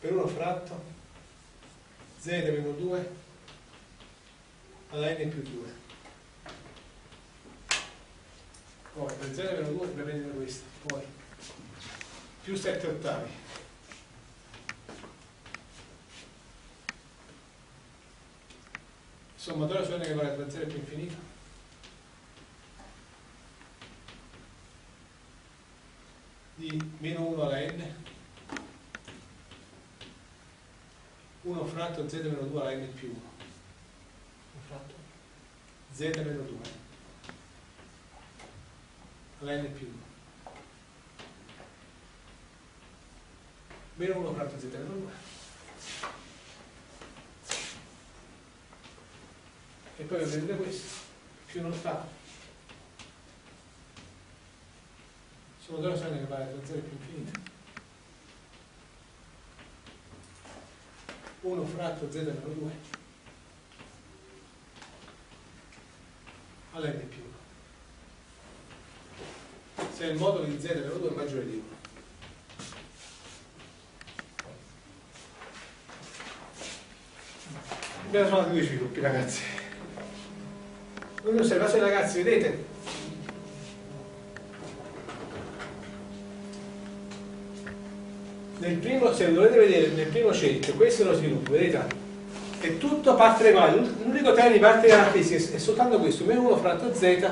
per 1 fratto z meno 2 alla n più 2 poi per z meno 2 dobbiamo prendere questa poi più 7 ottavi. Sommatore solenne che vale da 0 più infinito di meno 1 alla n. 1 fratto z meno 2 alla n più 1 1 fratto. Z meno 2 alla n più. 1 meno 1 fratto z meno 2 e poi vedete questo più un ottavo sono due solenne che vale da 0 più infinito 1 fratto z meno 2 alla n più. 1 se il modulo di z meno 2 è maggiore di 1 abbiamo suonato due sviluppi ragazzi. Un'osservazione ragazzi vedete? Nel primo, se volete vedere nel primo cerchio, questo è lo sviluppo, vedete? È tutto parte regolare, l'unico termine di parte caratteristica è soltanto questo, meno 1 fratto z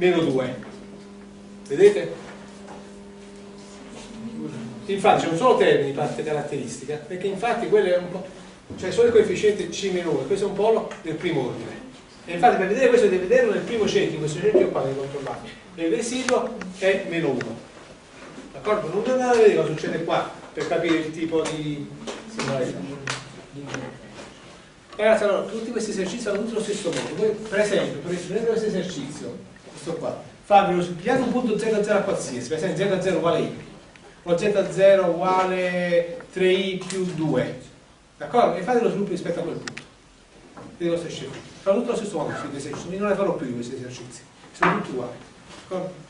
meno 2. Vedete? Infatti c'è un solo termine di parte caratteristica, perché infatti quello è un po', cioè solo il coefficiente c meno 1, questo è un polo del primo ordine. E infatti per vedere questo deve vederlo nel primo cerchio, in questo cerchio qua che controllate. Il residuo è meno 1. D'accordo? Non dovete vedere cosa succede qua per capire il tipo di. Ragazzi, allora, tutti questi esercizi hanno tutti lo stesso modo. Per esempio, prendete questo esercizio, questo qua, fatelo, pigliate un punto 0 a 0 a qualsiasi, per esempio 0 a 0 uguale i, o z a 0 uguale 3i più 2, d'accordo? E fate lo sviluppo rispetto a quel punto. Vedete cosa esce. Fanno tutto lo stesso modo non ne farò più di questi esercizi, sono tutti uguali, d'accordo?